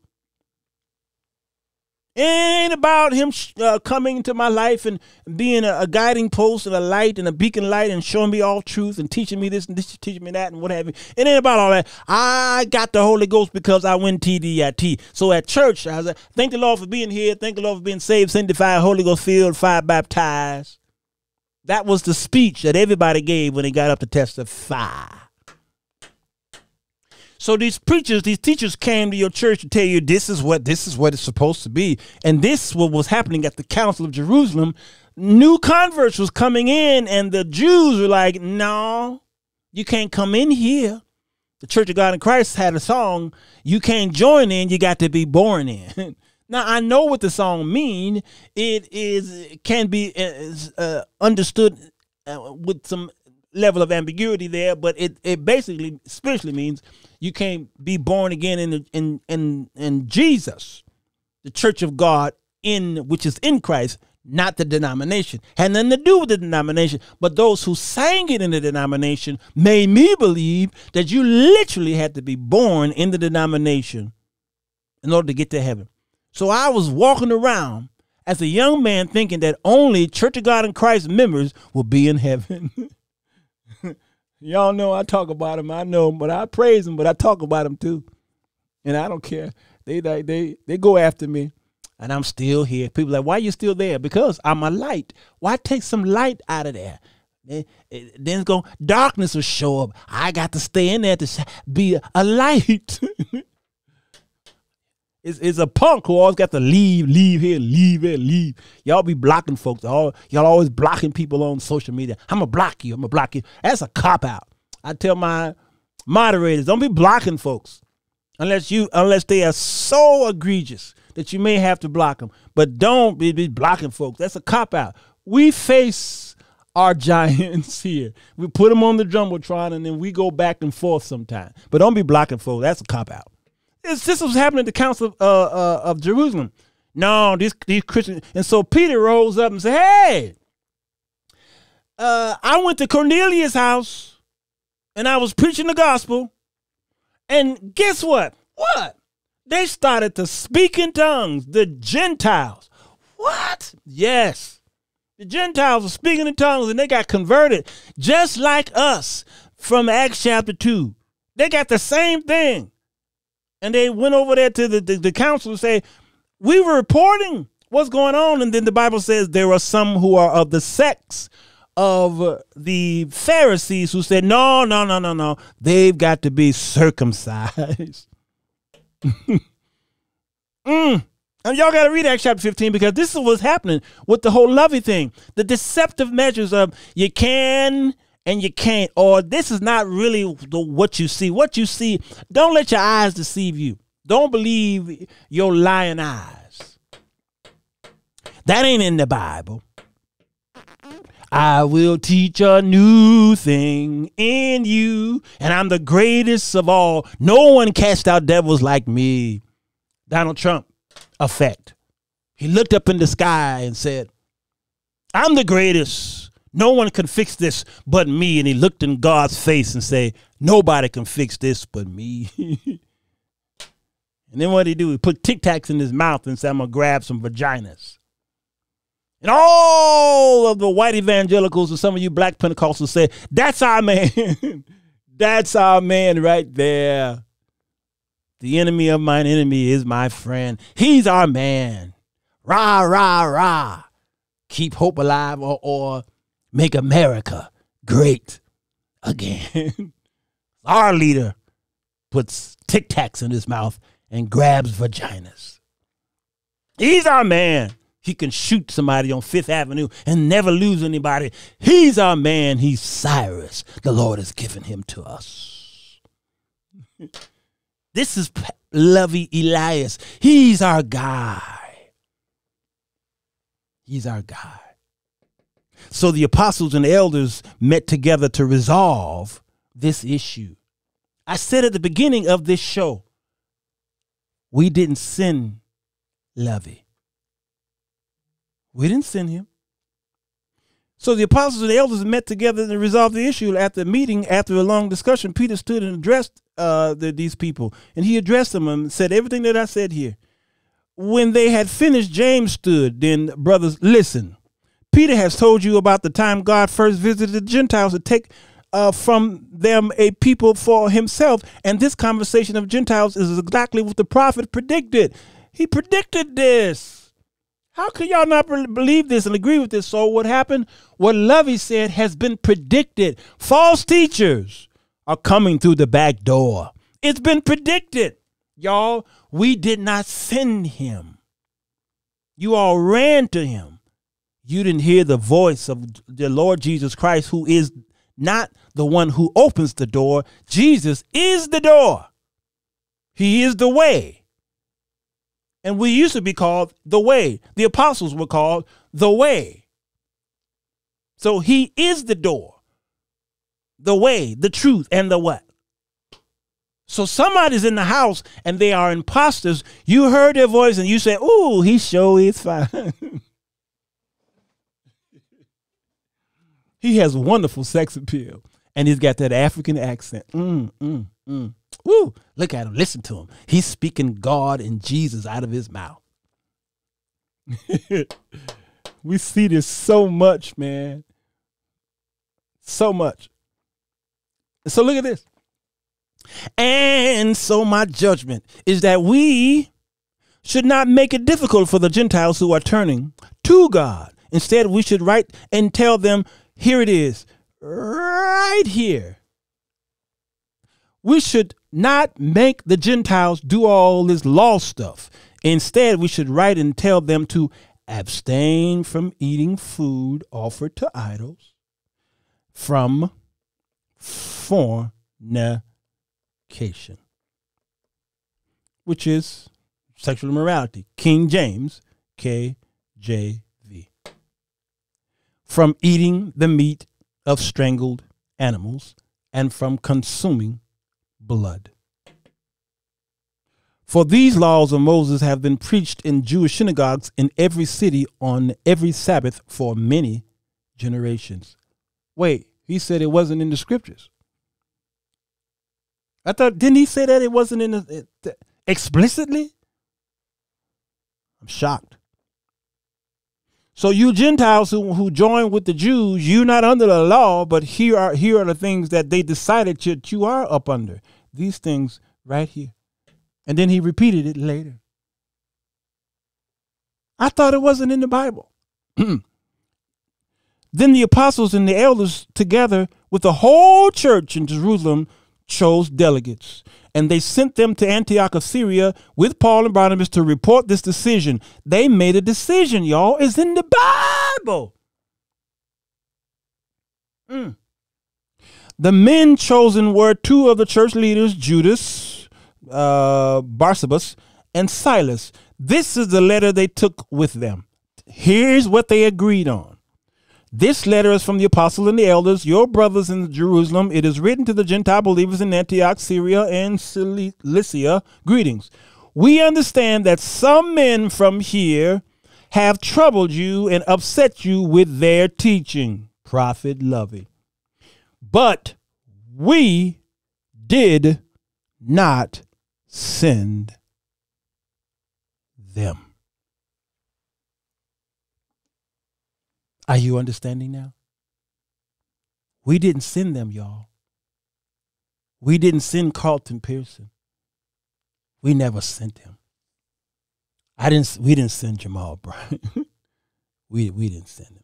It ain't about him uh, coming into my life and being a, a guiding post and a light and a beacon light and showing me all truth and teaching me this and this, teaching me that and what have you. It ain't about all that. I got the Holy Ghost because I went TDIT. So at church, I was like, thank the Lord for being here. Thank the Lord for being saved, sanctified, Holy Ghost filled, fire baptized. That was the speech that everybody gave when they got up to testify. So these preachers, these teachers came to your church to tell you this is what this is what it's supposed to be, and this what was happening at the Council of Jerusalem. New converts was coming in, and the Jews were like, "No, you can't come in here." The Church of God in Christ had a song, "You can't join in, you got to be born in." now I know what the song mean. It is can be uh, uh, understood uh, with some level of ambiguity there, but it, it basically spiritually means you can't be born again in in in in Jesus, the church of God in which is in Christ, not the denomination. Had nothing to do with the denomination, but those who sang it in the denomination made me believe that you literally had to be born in the denomination in order to get to heaven. So I was walking around as a young man thinking that only Church of God in Christ members will be in heaven. Y'all know I talk about him. I know him, but I praise him, but I talk about him too. And I don't care. They they they, go after me. And I'm still here. People like, why you still there? Because I'm a light. Why take some light out of there? Then eh, it's going darkness will show up. I got to stay in there to be a light. It's, it's a punk who always got to leave, leave here, leave here, leave. Y'all be blocking folks. All, y'all always blocking people on social media. I'm going to block you. I'm going to block you. That's a cop out. I tell my moderators, don't be blocking folks unless you unless they are so egregious that you may have to block them. But don't be, be blocking folks. That's a cop out. We face our giants here. We put them on the jumbotron and then we go back and forth sometimes. But don't be blocking folks. That's a cop out. It's, this was happening at the Council of, uh, uh, of Jerusalem. No, these these Christians. And so Peter rose up and said, "Hey, uh, I went to Cornelius' house, and I was preaching the gospel, and guess what? What? They started to speak in tongues. The Gentiles. What? Yes." The Gentiles were speaking in tongues and they got converted just like us from Acts chapter 2. They got the same thing and they went over there to the, the, the council and say, we were reporting what's going on. And then the Bible says there are some who are of the sects of the Pharisees who said, no, no, no, no, no. They've got to be circumcised. mm. And y'all got to read Acts chapter 15 because this is what's happening with the whole lovy thing. The deceptive measures of you can and you can't, or this is not really the, what you see. What you see, don't let your eyes deceive you. Don't believe your lying eyes. That ain't in the Bible. I will teach a new thing in you, and I'm the greatest of all. No one cast out devils like me. Donald Trump effect. He looked up in the sky and said, I'm the greatest. No one can fix this but me. And he looked in God's face and said, Nobody can fix this but me. and then what did he do? He put Tic Tacs in his mouth and said, I'm gonna grab some vaginas. And all of the white evangelicals and some of you black Pentecostals say, That's our man. That's our man right there. The enemy of mine enemy is my friend. He's our man. Rah, rah, rah. Keep hope alive or, or make America great again. our leader puts tic tacs in his mouth and grabs vaginas. He's our man. He can shoot somebody on Fifth Avenue and never lose anybody. He's our man. He's Cyrus. The Lord has given him to us. This is Lovy Elias. He's our guy. He's our guy. So the apostles and elders met together to resolve this issue. I said at the beginning of this show, we didn't send Lovy. We didn't send him. So the apostles and elders met together to resolve the issue. At the meeting, after a long discussion, Peter stood and addressed uh, the, these people, and he addressed them and said everything that I said here. when they had finished, James stood. Then, brothers, listen. Peter has told you about the time God first visited the Gentiles to take uh, from them a people for himself. And this conversation of Gentiles is exactly what the prophet predicted. He predicted this. How can y'all not believe this and agree with this? So, what happened? What Lovy said has been predicted. False teachers are coming through the back door. It's been predicted. Y'all, we did not send him. You all ran to him. You didn't hear the voice of the Lord Jesus Christ, who is not the one who opens the door. Jesus is the door. He is the way. And we used to be called the way. The apostles were called the way. So he is the door, the way, the truth, and the what? So somebody's in the house and they are imposters. You heard their voice and you say, Ooh, he sure is fine. he has wonderful sex appeal. And he's got that African accent. Mm, mm, mm. Woo! Look at him. Listen to him. He's speaking God and Jesus out of his mouth. we see this so much, man. So much. So look at this. And so my judgment is that we should not make it difficult for the Gentiles who are turning to God. Instead, we should write and tell them, here it is, right here. We should not make the Gentiles do all this law stuff. Instead, we should write and tell them to abstain from eating food offered to idols, from fornication, which is sexual immorality. King James, KJV. From eating the meat of strangled animals and from consuming blood. For these laws of Moses have been preached in Jewish synagogues in every city on every Sabbath for many generations. Wait, he said it wasn't in the scriptures. I thought, didn't he say that it wasn't in the it, explicitly? I'm shocked. So you Gentiles who, who join with the Jews, you're not under the law, but here are here are the things that they decided that you are up under. These things right here. And then he repeated it later. I thought it wasn't in the Bible. then the apostles and the elders, together with the whole church in Jerusalem, chose delegates. And they sent them to Antioch of Syria with Paul and Barnabas to report this decision. They made a decision, y'all. It's in the Bible. Mm. The men chosen were two of the church leaders, Judas, uh, Barsabas, and Silas. This is the letter they took with them. Here's what they agreed on. This letter is from the apostle and the elders, your brothers in Jerusalem. It is written to the Gentile believers in Antioch, Syria, and Cilicia. Greetings. We understand that some men from here have troubled you and upset you with their teaching. Prophet Lovy. But we did not send them. Are you understanding now? We didn't send them, y'all. We didn't send Carlton Pearson. We never sent him. I didn't. We didn't send Jamal Bryant. we we didn't send him.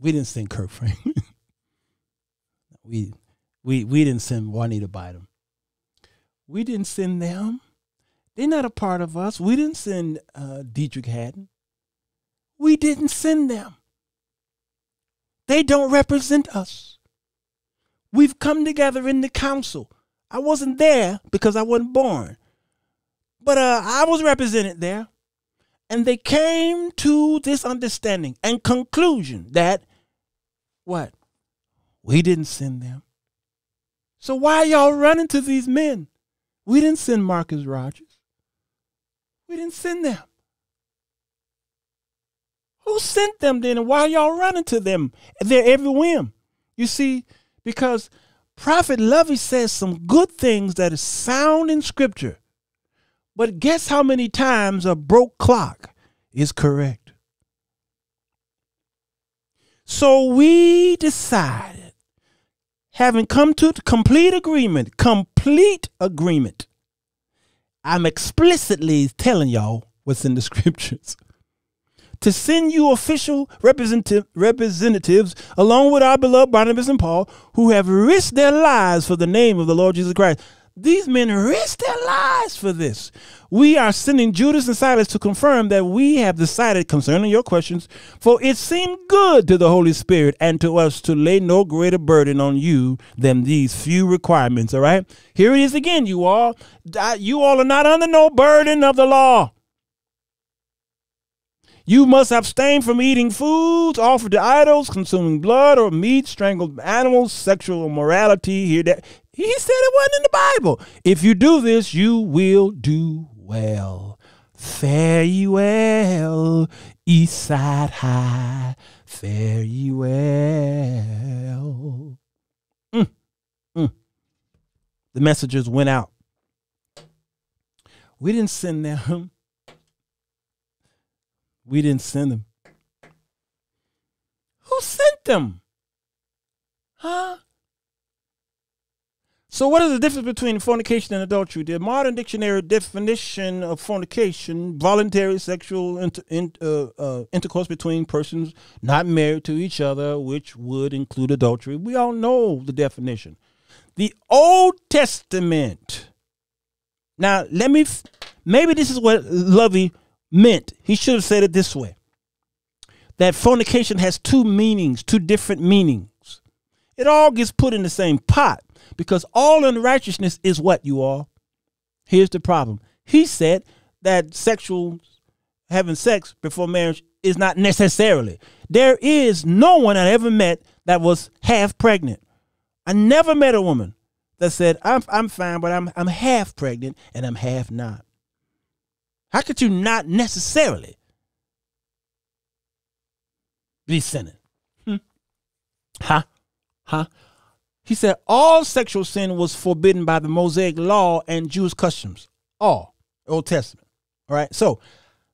We didn't send Kirk Franklin. we we we didn't send Juanita Bynum. We didn't send them. They're not a part of us. We didn't send uh, Deitrick Haddon. We didn't send them. They don't represent us. We've come together in the council. I wasn't there because I wasn't born, but uh, I was represented there. And they came to this understanding and conclusion that what? We didn't send them. So why y'all running to these men? We didn't send Marcus Rogers. We didn't send them. Who sent them then? And why y'all running to them? They're every whim. You see, because Prophet Lovy says some good things that is sound in scripture. But guess how many times a broke clock is correct? So we decided, having come to complete agreement, complete agreement. I'm explicitly telling y'all what's in the scriptures. To send you official representative, representatives along with our beloved Barnabas and Paul, who have risked their lives for the name of the Lord Jesus Christ. These men risked their lives for this. We are sending Judas and Silas to confirm that we have decided concerning your questions, for it seemed good to the Holy Spirit and to us to lay no greater burden on you than these few requirements. All right. Here it is again, you all. You all are not under no burden of the law. You must abstain from eating foods offered to idols, consuming blood or meat, strangled animals, sexual immorality. Here, that he said it wasn't in the Bible. If you do this, you will do well. Fare ye well, East Side High. Fare ye well. Mm, mm. The messengers went out. We didn't send them. We didn't send them. Who sent them? Huh? So, what is the difference between fornication and adultery? The modern dictionary definition of fornication: voluntary sexual inter, in, uh, uh, intercourse between persons not married to each other, which would include adultery. We all know the definition. The Old Testament. Now, let me. Maybe this is what Lovy meant. He should have said it this way: that fornication has two meanings, two different meanings. It all gets put in the same pot because all unrighteousness is what you are. Here's the problem. He said that sexual having sex before marriage is not necessarily. There is no one I ever met that was half pregnant. I never met a woman that said, I'm I'm fine, but I'm I'm half pregnant and I'm half not. How could you not necessarily be sinning? Hmm? Huh? Huh? He said all sexual sin was forbidden by the Mosaic law and Jewish customs. All Old Testament. All right. So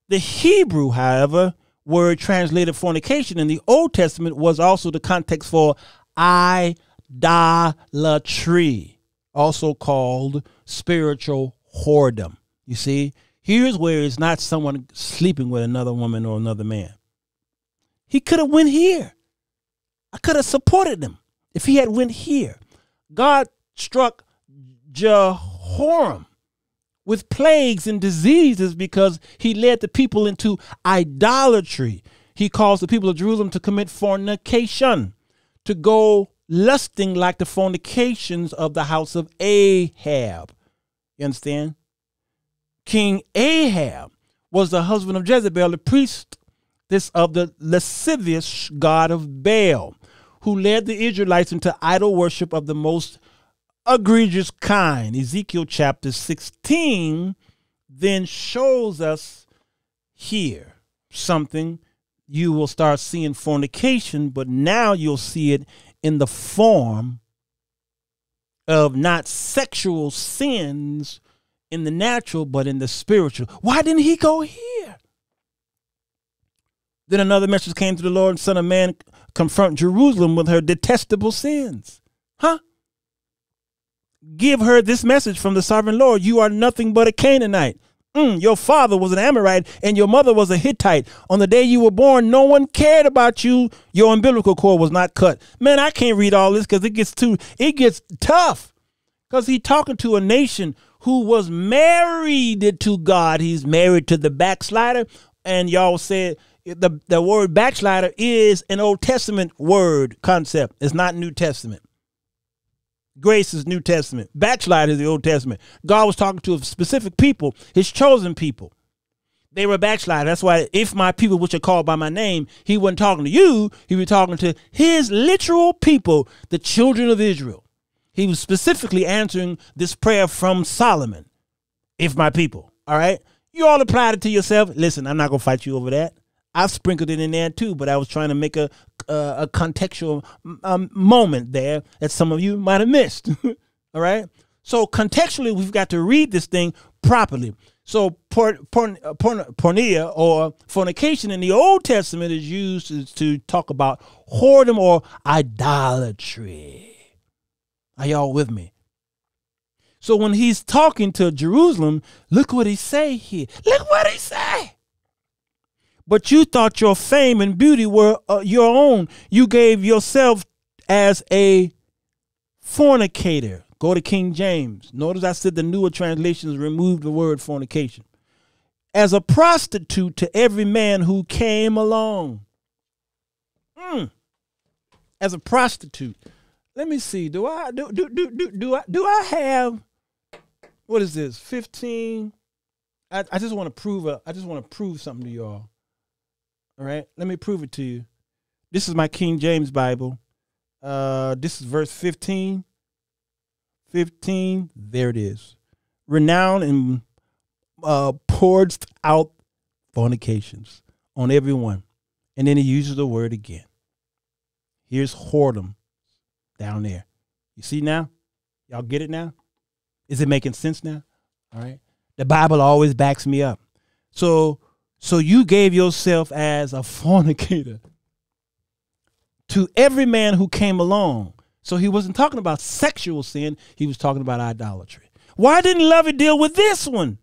the Hebrew, however, word translated fornication in the Old Testament was also the context for idolatry, also called spiritual whoredom. You see, here's where it's not someone sleeping with another woman or another man. He could have went here. I could have supported him if he had went here. God struck Jehoram with plagues and diseases because he led the people into idolatry. He caused the people of Jerusalem to commit fornication, to go lusting like the fornications of the house of Ahab. You understand? King Ahab was the husband of Jezebel, the priest this of the lascivious god of Baal, who led the Israelites into idol worship of the most egregious kind. Ezekiel chapter 16 then shows us here something you will start seeing fornication, but now you'll see it in the form of not sexual sins in the natural, but in the spiritual. Why didn't he go here? Then another message came to the Lord, Son of Man, confront Jerusalem with her detestable sins. Huh? Give her this message from the sovereign Lord You are nothing but a Canaanite. Mm, your father was an Amorite and your mother was a Hittite. On the day you were born, no one cared about you. Your umbilical cord was not cut. Man, I can't read all this because it gets too, it gets tough. Because he's talking to a nation who was married to God. He's married to the backslider. And y'all said the, the word backslider is an Old Testament word concept. It's not New Testament. Grace is New Testament. Backslider is the Old Testament. God was talking to a specific people, his chosen people. They were backsliders. That's why if my people which are called by my name, he wasn't talking to you, he was talking to his literal people, the children of Israel. He was specifically answering this prayer from Solomon. If my people. All right. You all applied it to yourself. Listen, I'm not gonna fight you over that. I've sprinkled it in there too, but I was trying to make a a, a contextual um, moment there that some of you might have missed. All right. So contextually, we've got to read this thing properly. So por, uh, porneia or fornication in the Old Testament is used to talk about whoredom or idolatry. Are y'all with me? So when he's talking to Jerusalem, look what he say here. Look what he say. But you thought your fame and beauty were uh, your own. You gave yourself as a fornicator. Go to King James. Notice I said the newer translations removed the word fornication. As a prostitute to every man who came along. Mm. As a prostitute. Let me see. Do I do do do do do I do I have what is this? 15 I, I just want to prove a I just want to prove something to y'all. All right? Let me prove it to you. This is my King James Bible. Uh this is verse 15. 15. There it is. Renowned and uh poured out fornications on everyone. And then he uses the word again. Here's whoredom down there. You see now? Y'all get it now? Is it making sense now? All right. The Bible always backs me up. So so you gave yourself as a fornicator to every man who came along. So he wasn't talking about sexual sin, he was talking about idolatry. Why didn't Lovy deal with this one?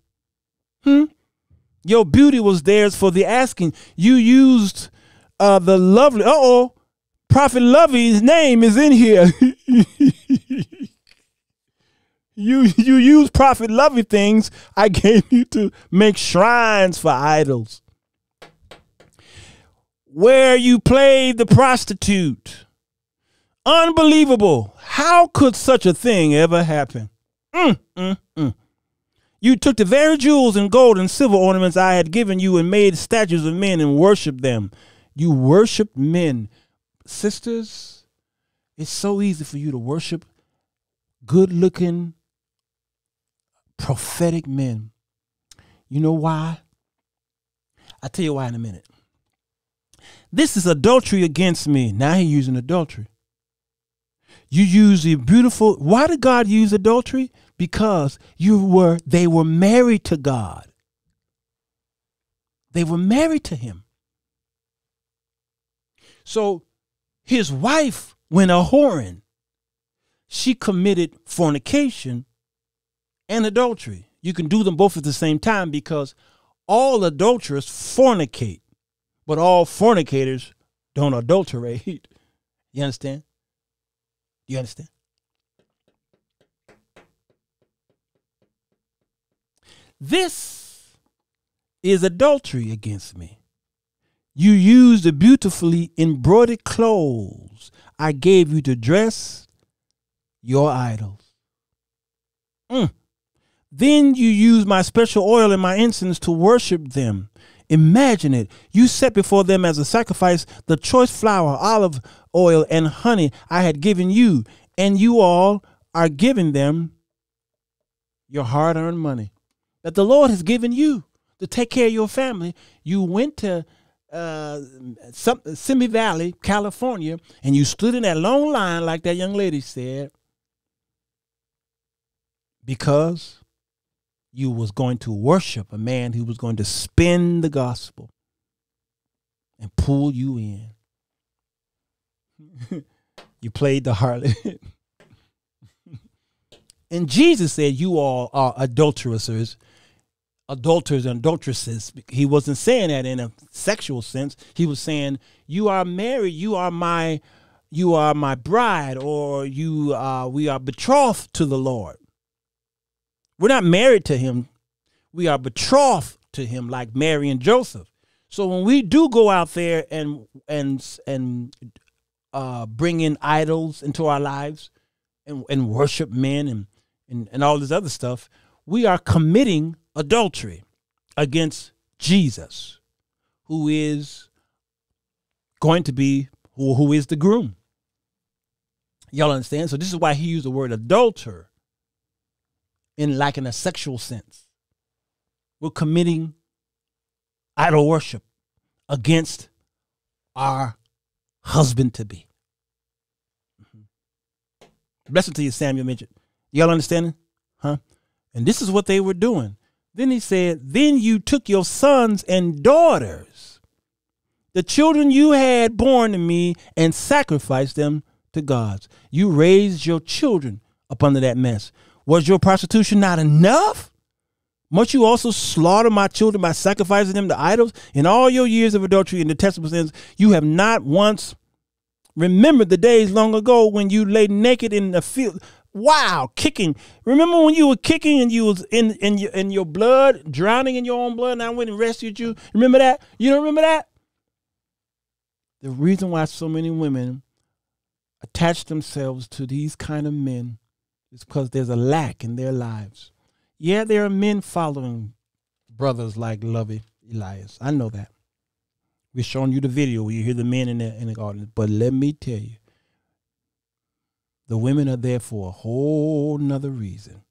Hmm? Your beauty was theirs for the asking. You used uh, the lovely. Uh oh, Prophet Lovy's name is in here. you you use Prophet Lovy things I gave you to make shrines for idols. Where you played the prostitute. Unbelievable. How could such a thing ever happen? Mm, mm, mm. You took the very jewels and gold and silver ornaments I had given you and made statues of men and worshiped them. You worshiped men. Sisters, it's so easy for you to worship good looking, prophetic men. You know why? I'll tell you why in a minute. This is adultery against me. Now he's using adultery. You use the beautiful. Why did God use adultery? Because you were they were married to God. They were married to him. So his wife went a whoring. She committed fornication and adultery. You can do them both at the same time because all adulterers fornicate, but all fornicators don't adulterate. You understand? You understand? This is adultery against me. You used the beautifully embroidered clothes I gave you to dress your idols. Mm. Then you used my special oil and my incense to worship them. Imagine it. You set before them as a sacrifice the choice flour, olive oil, and honey I had given you, and you all are giving them your hard earned money that the Lord has given you to take care of your family. You went to uh, some, Simi Valley, California, and you stood in that long line, like that young lady said, because you was going to worship a man who was going to spin the gospel and pull you in. you played the harlot. and Jesus said, You all are adulterers, adulterers and adulteresses. He wasn't saying that in a sexual sense. He was saying, You are married, you are my you are my bride, or you uh, we are betrothed to the Lord. We're not married to him. We are betrothed to him like Mary and Joseph. So when we do go out there and and and uh, bring in idols into our lives and, and worship men and, and, and all this other stuff, we are committing adultery against Jesus, who is going to be who, who is the groom. Y'all understand? So this is why he used the word adulterer in like in a sexual sense. We're committing idol worship against our husband to be. Mm-hmm. Blessing to you, Samuel Midget. Y'all understanding? Huh? And this is what they were doing. Then he said, Then you took your sons and daughters, the children you had born to me, and sacrificed them to gods. You raised your children up under that mess. Was your prostitution not enough? Must you also slaughter my children by sacrificing them to idols? In all your years of adultery and detestable sins, you have not once remembered the days long ago when you lay naked in the field. Wow, kicking. Remember when you were kicking and you was in in your in your blood, drowning in your own blood, and I went and rescued you? Remember that? You don't remember that? The reason why so many women attach themselves to these kind of men is because there's a lack in their lives. Yeah, there are men following brothers like Lovy Elias. I know that. We're showing you the video where you hear the men in the in the garden. But let me tell you, the women are there for a whole nother reason.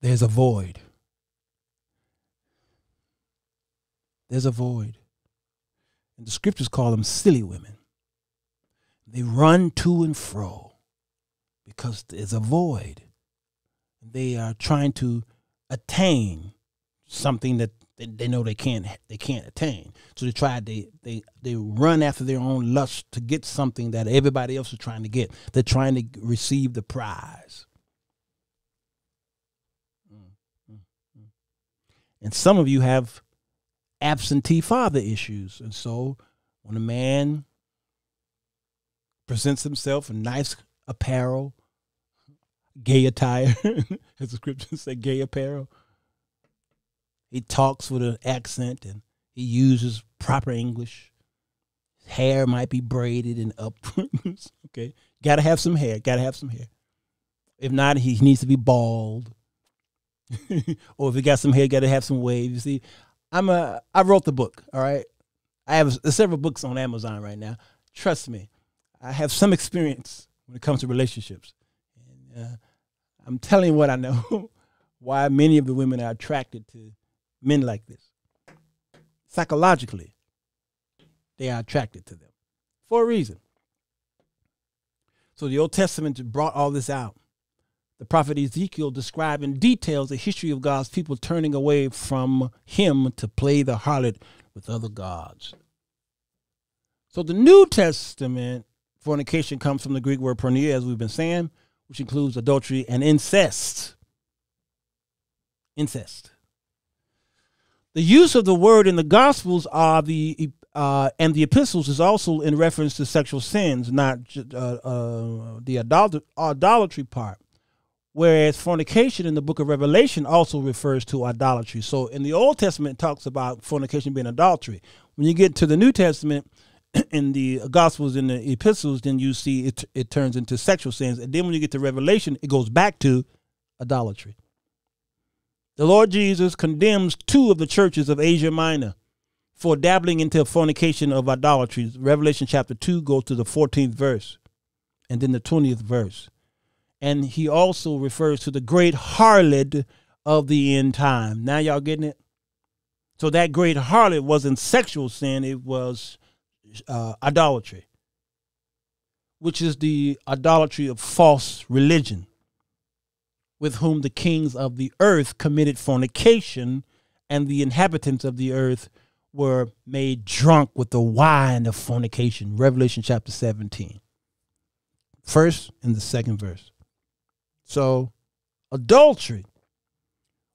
There's a void. There's a void. And the scriptures call them silly women. They run to and fro because there's a void. They are trying to attain something that they, they know they can't they can't attain. So they try they they they run after their own lust to get something that everybody else is trying to get. They're trying to receive the prize. Mm, mm, mm. And some of you have absentee father issues. And so when a man presents himself in nice apparel, gay attire, as the scriptures say, gay apparel, he talks with an accent and he uses proper English. His hair might be braided and up. okay. Gotta have some hair. Gotta have some hair. If not, he needs to be bald. or if he got some hair, gotta have some waves. You see, I'm a I wrote the book, all right? I have several books on Amazon right now. Trust me. I have some experience when it comes to relationships. And uh, I'm telling what I know, why many of the women are attracted to men like this. Psychologically, they are attracted to them for a reason. So the Old Testament brought all this out. The prophet Ezekiel described in details the history of God's people turning away from him to play the harlot with other gods. So the New Testament fornication comes from the Greek word porneia, as we've been saying, which includes adultery and incest. Incest. The use of the word in the Gospels are the uh, and the epistles is also in reference to sexual sins, not uh, uh, the idol- idolatry part. Whereas fornication in the book of Revelation also refers to idolatry. So in the Old Testament, talks about fornication being adultery. When you get to the New Testament, in the Gospels and the epistles, then you see it, it turns into sexual sins. And then when you get to Revelation, it goes back to idolatry. The Lord Jesus condemns two of the churches of Asia Minor for dabbling into fornication of idolatry. Revelation chapter 2 goes to the 14th verse and then the 20th verse. And he also refers to the great harlot of the end time. Now, y'all getting it? So, that great harlot wasn't sexual sin, it was uh, idolatry, which is the idolatry of false religion with whom the kings of the earth committed fornication, and the inhabitants of the earth were made drunk with the wine of fornication. Revelation chapter 17. First and the second verse. So, adultery,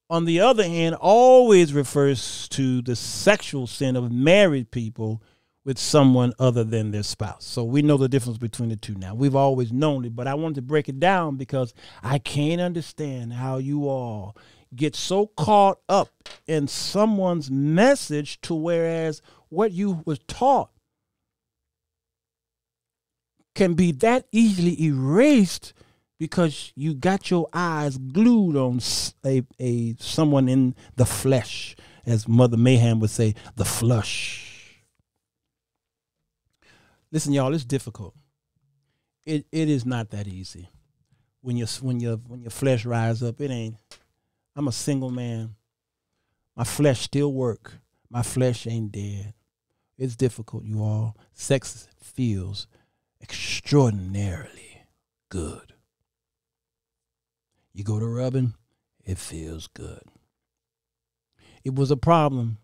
on the other hand, always refers to the sexual sin of married people with someone other than their spouse. So we know the difference between the two now. We've always known it, but I wanted to break it down because I can't understand how you all get so caught up in someone's message to whereas what you was taught can be that easily erased because you got your eyes glued on a, a someone in the flesh as mother mayhem would say the flush Listen, y'all, it's difficult. It it is not that easy. When you when your when your flesh rise up, it ain't. I'm a single man. My flesh still work. My flesh ain't dead. It's difficult, you all. Sex feels extraordinarily good. You go to rubbing, It feels good. It was a problem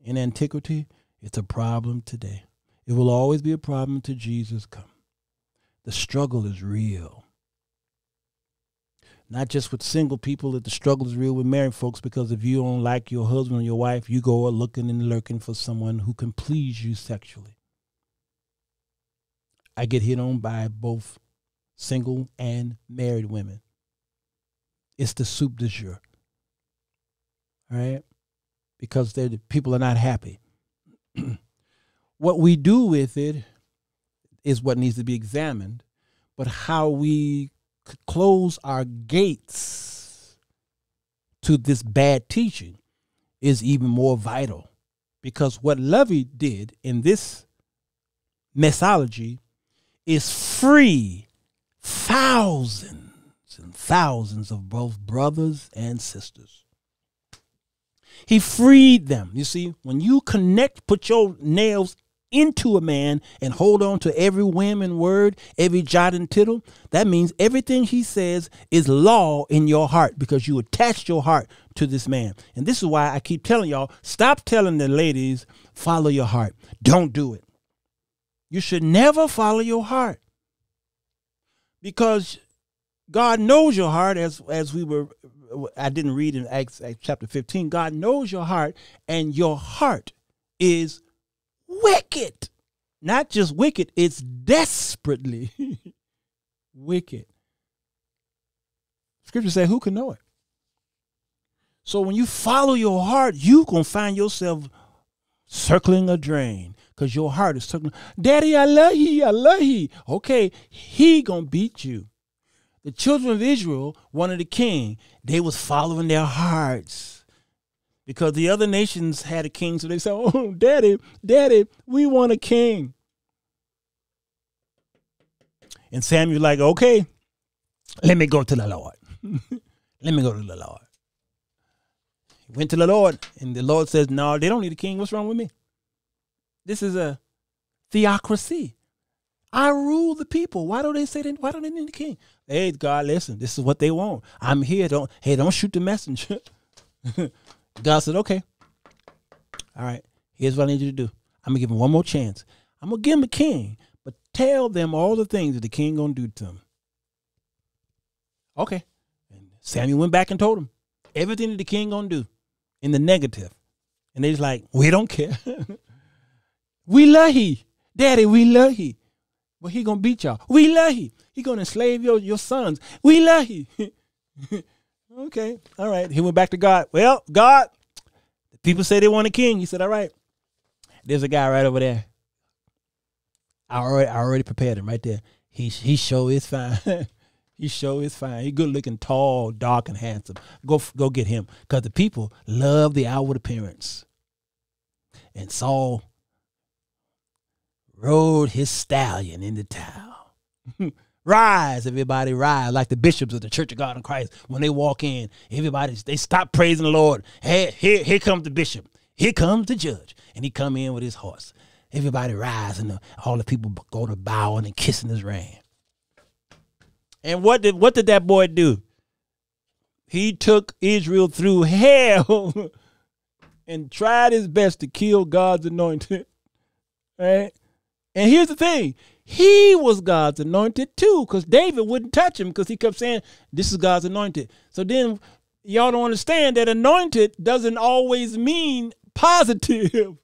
in antiquity. It's a problem today. It will always be a problem until Jesus come. The struggle is real. Not just with single people, that the struggle is real with married folks because if you don't like your husband or your wife, you go looking and lurking for someone who can please you sexually. I get hit on by both single and married women. It's the soup du jour. All right? Because the people are not happy. what we do with it is what needs to be examined, but how we close our gates to this bad teaching is even more vital. Because what Lovy did in this messology is free thousands and thousands of both brothers and sisters. He freed them. You see, when you connect, put your nails into a man and hold on to every whim and word, every jot and tittle, that means everything he says is law in your heart because you attached your heart to this man. And this is why I keep telling y'all stop telling the ladies, follow your heart. Don't do it. You should never follow your heart because God knows your heart as as we were I didn't read in Acts, Acts chapter 15. God knows your heart and your heart is wicked. Not just wicked, it's desperately wicked. Scripture say who can know it? So when you follow your heart, you to find yourself circling a drain because your heart is circling. Daddy, I love you. I love you. Okay, he to beat you the children of Israel wanted a king. They was following their hearts. Because the other nations had a king, so they said, Oh, daddy, daddy, we want a king. And Samuel like, okay, let me go to the Lord. let me go to the Lord. He went to the Lord, and the Lord says, No, they don't need a king. What's wrong with me? This is a theocracy. I rule the people. Why don't they say that? Why don't they need a king? Hey, God, listen, this is what they want. I'm here. Don't hey, don't shoot the messenger. God said, okay. All right. Here's what I need you to do. I'm gonna give him one more chance. I'm gonna give him a king, but tell them all the things that the king gonna do to him. Okay. And Samuel went back and told him everything that the king gonna do in the negative. And they just like, we don't care. we love he. Daddy, we love he. But he gonna beat y'all. We love he. He gonna enslave your, your sons. We love he. okay, all right. He went back to God. Well, God, the people say they want a king. He said, all right. There's a guy right over there. I already, I already prepared him right there. He he sure is fine. he sure is fine. He good looking, tall, dark, and handsome. Go go get him, cause the people love the outward appearance. And Saul rode his stallion into town. rise, everybody, rise. Like the bishops of the Church of God in Christ, when they walk in, everybody, they stop praising the Lord. Hey, here, here comes the bishop. Here comes the judge. And he come in with his horse. Everybody rise, and all the people go to bowing and kissing his rein. And what did what did that boy do? He took Israel through hell and tried his best to kill God's anointed. Right? And here's the thing he was God's anointed too, because David wouldn't touch him because he kept saying, This is God's anointed. So then y'all don't understand that anointed doesn't always mean positive.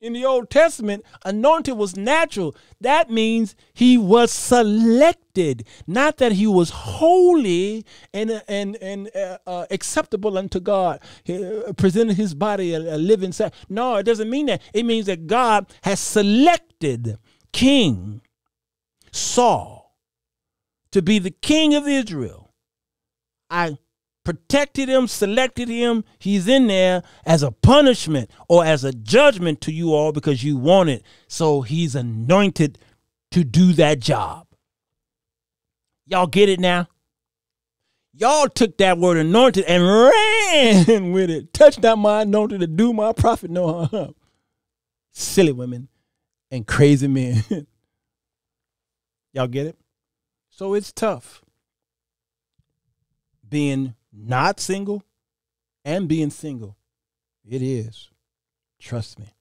In the Old Testament, anointed was natural. That means he was selected, not that he was holy and and and uh, uh, acceptable unto God. He uh, presented his body a, a living sacrifice. No, it doesn't mean that. It means that God has selected King Saul to be the king of Israel. I protected him, selected him. He's in there as a punishment or as a judgment to you all because you want it. So he's anointed to do that job. Y'all get it now? Y'all took that word anointed and ran with it. Touch not my anointed to do my prophet no harm. Silly women and crazy men. Y'all get it? So it's tough being not single and being single. It is. Trust me.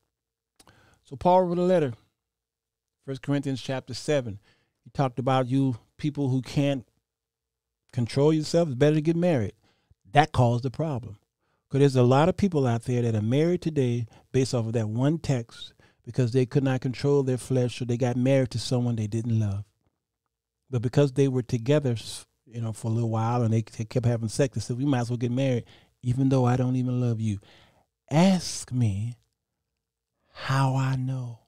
So Paul wrote a letter, First Corinthians chapter 7. He talked about you people who can't control yourself. It's better to get married. That caused the problem. Because there's a lot of people out there that are married today based off of that one text because they could not control their flesh or they got married to someone they didn't love. But because they were together, you know, for a little while and they, they kept having sex, they said, we might as well get married even though I don't even love you. Ask me how I know.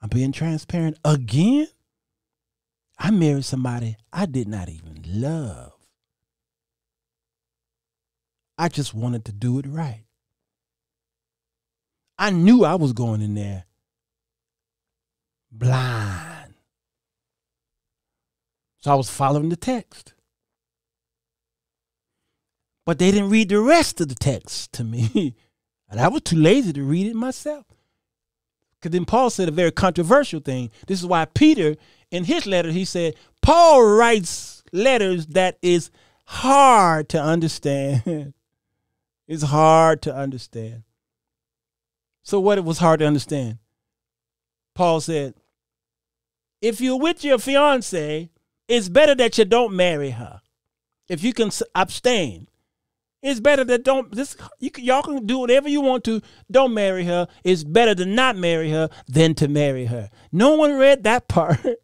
I'm being transparent again. I married somebody I did not even love. I just wanted to do it right. I knew I was going in there blind. So I was following the text. But they didn't read the rest of the text to me. and I was too lazy to read it myself. Because then Paul said a very controversial thing. This is why Peter, in his letter, he said, Paul writes letters that is hard to understand. it's hard to understand. So, what it was hard to understand? Paul said, if you're with your fiance, it's better that you don't marry her. If you can abstain, it's better that don't this you y'all can do whatever you want to. Don't marry her. It's better to not marry her than to marry her. No one read that part.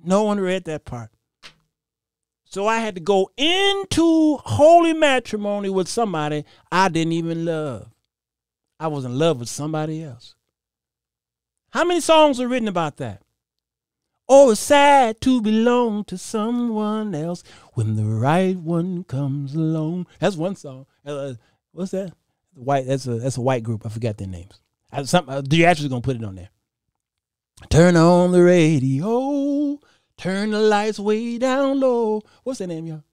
no one read that part. So I had to go into holy matrimony with somebody I didn't even love. I was in love with somebody else. How many songs are written about that? Oh, it's sad to belong to someone else when the right one comes along. That's one song. Uh, what's that? White. That's a that's a white group. I forgot their names. I, some, uh, the actually gonna put it on there. Turn on the radio. Turn the lights way down low. What's that name, y'all?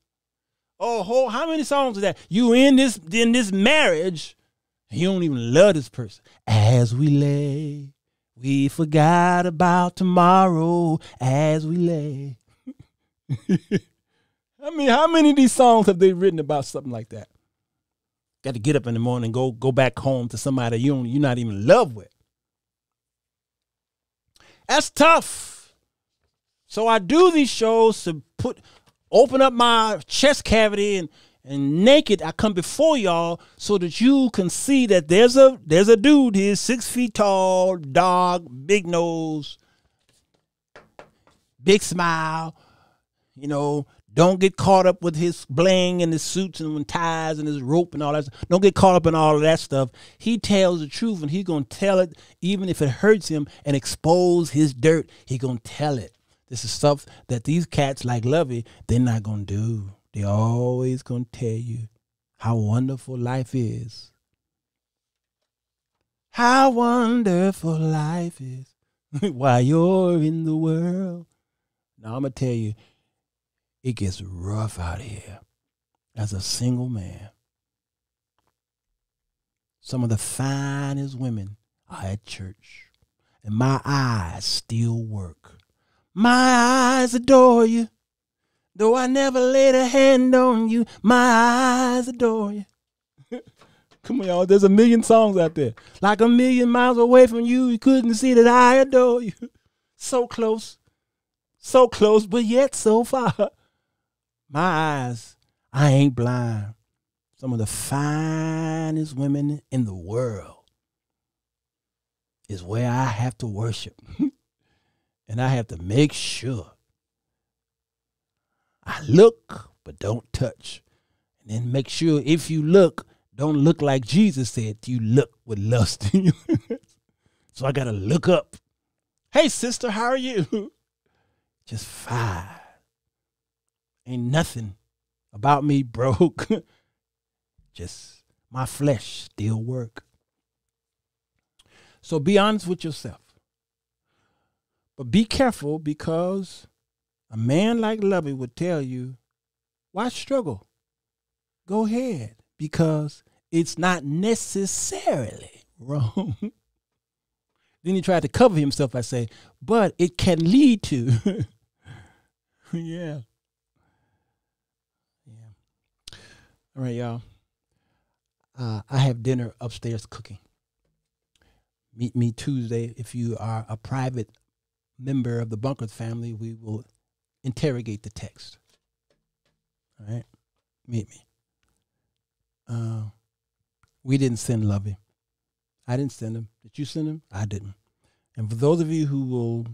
Oh, how many songs is that? You in this in this marriage, you don't even love this person. As we lay we forgot about tomorrow as we lay. I mean, how many of these songs have they written about something like that? Got to get up in the morning go go back home to somebody you don't, you're not even in love with. That's tough. So I do these shows to put open up my chest cavity and and naked I come before y'all so that you can see that there's a there's a dude here, six feet tall, dog, big nose, big smile. You know, don't get caught up with his bling and his suits and ties and his rope and all that. Don't get caught up in all of that stuff. He tells the truth and he's gonna tell it even if it hurts him and expose his dirt. He gonna tell it. This is stuff that these cats like Lovy, they're not gonna do. They're always gonna tell you how wonderful life is. How wonderful life is while you're in the world. Now I'm gonna tell you, it gets rough out here as a single man. Some of the finest women are at church, and my eyes still work. My eyes adore you. Though I never laid a hand on you, my eyes adore you. Come on, y'all. There's a million songs out there. Like a million miles away from you, you couldn't see that I adore you. So close. So close, but yet so far. My eyes, I ain't blind. Some of the finest women in the world is where I have to worship. and I have to make sure I look, but don't touch. And then make sure if you look, don't look like Jesus said, you look with lust in so I got to look up. Hey, sister, how are you? Just fine. Ain't nothing about me broke. Just my flesh still work. So be honest with yourself. But be careful because a man like Lovy would tell you, why struggle? Go ahead, because it's not necessarily wrong. then he tried to cover himself by saying, but it can lead to. yeah. Yeah. All right, y'all. Uh, I have dinner upstairs cooking. Meet me Tuesday. If you are a private member of the Bunkers family, we will interrogate the text. All right? Meet me. Uh, we didn't send Lovy. I didn't send him. Did you send him? I didn't. And for those of you who will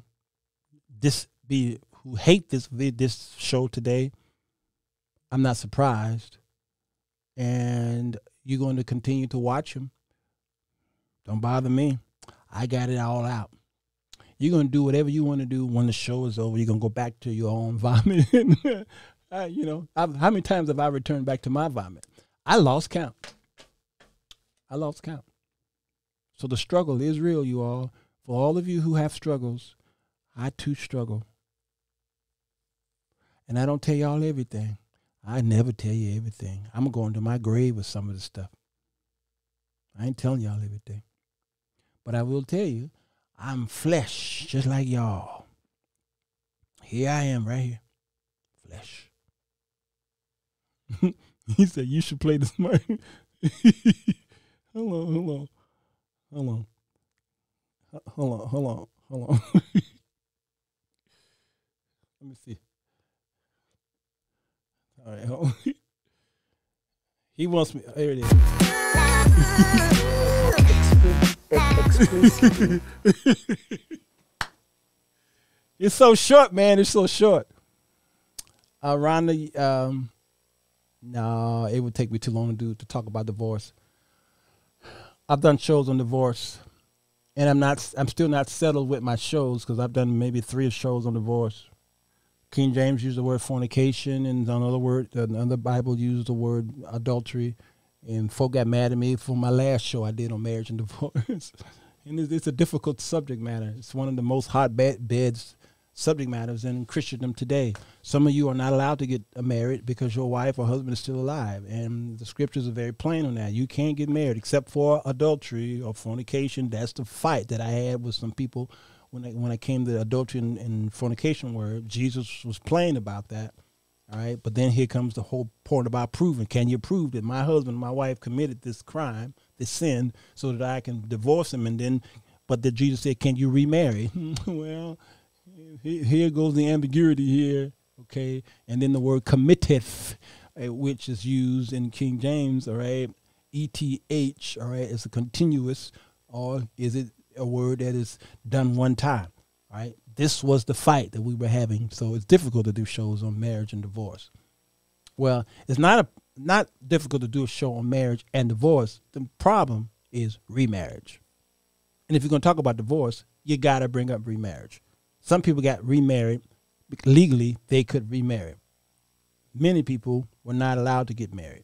dis be who hate this vid- this show today, I'm not surprised. And you're going to continue to watch him. Don't bother me. I got it all out. You're to do whatever you want to do when the show is over. You're to go back to your own vomit. you know, I've, how many times have I returned back to my vomit? I lost count. I lost count. So the struggle is real, you all. For all of you who have struggles, I too struggle. And I don't tell y'all everything. I never tell you everything. I'm going to my grave with some of the stuff. I ain't telling y'all everything. But I will tell you, I'm flesh, just like y'all. Here I am, right here. Flesh. he said, You should play this mic. hold on, hold on. Hold on. Hold on, hold on, hold on. Let me see. All right, hold on. He wants me. Oh, there it is. it's so short, man. It's so short. Around the um, no, it would take me too long to do to talk about divorce. I've done shows on divorce, and I'm not. I'm still not settled with my shows because I've done maybe three shows on divorce. King James used the word fornication, and another word, another Bible used the word adultery. And folk got mad at me for my last show I did on marriage and divorce. and it's, it's a difficult subject matter. It's one of the most hotbed beds subject matters in Christendom today. Some of you are not allowed to get married because your wife or husband is still alive, and the scriptures are very plain on that. You can't get married except for adultery or fornication. That's the fight that I had with some people when I, when I came to adultery and, and fornication word. Jesus was plain about that. All right, but then here comes the whole point about proving. Can you prove that my husband, and my wife committed this crime, this sin, so that I can divorce him? And then, but then Jesus said, "Can you remarry?" well, here goes the ambiguity here. Okay, and then the word committeth, uh, which is used in King James. All right, E T H. All right, is a continuous, or is it a word that is done one time? All right, this was the fight that we were having. So it's difficult to do shows on marriage and divorce. Well, it's not a not difficult to do a show on marriage and divorce. The problem is remarriage. And if you're going to talk about divorce, you got to bring up remarriage. Some people got remarried legally; they could remarry. Many people were not allowed to get married.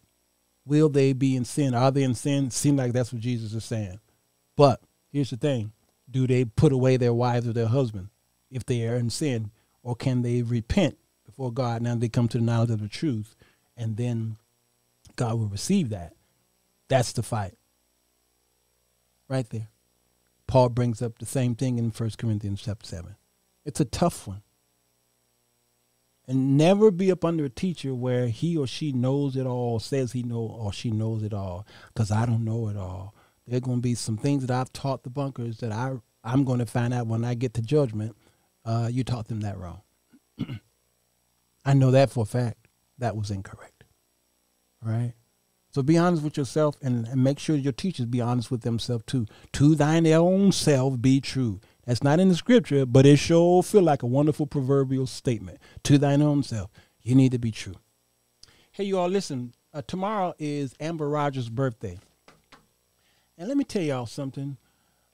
Will they be in sin? Are they in sin? Seem like that's what Jesus is saying. But here's the thing: Do they put away their wives or their husband if they are in sin, or can they repent before God? Now they come to the knowledge of the truth, and then God will receive that. That's the fight. Right there. Paul brings up the same thing in 1 Corinthians chapter 7. It's a tough one. And never be up under a teacher where he or she knows it all, says he know or she knows it all, because I don't know it all. There are going to be some things that I've taught the bunkers that I I'm going to find out when I get to judgment. Uh, you taught them that wrong. I know that for a fact. That was incorrect. Right? So be honest with yourself and, and make sure your teachers be honest with themselves too. To thine own self be true. That's not in the scripture, but it sure feel like a wonderful proverbial statement. To thine own self, you need to be true. Hey, you all, listen. Uh, tomorrow is Amber Rogers' birthday, and let me tell y'all something.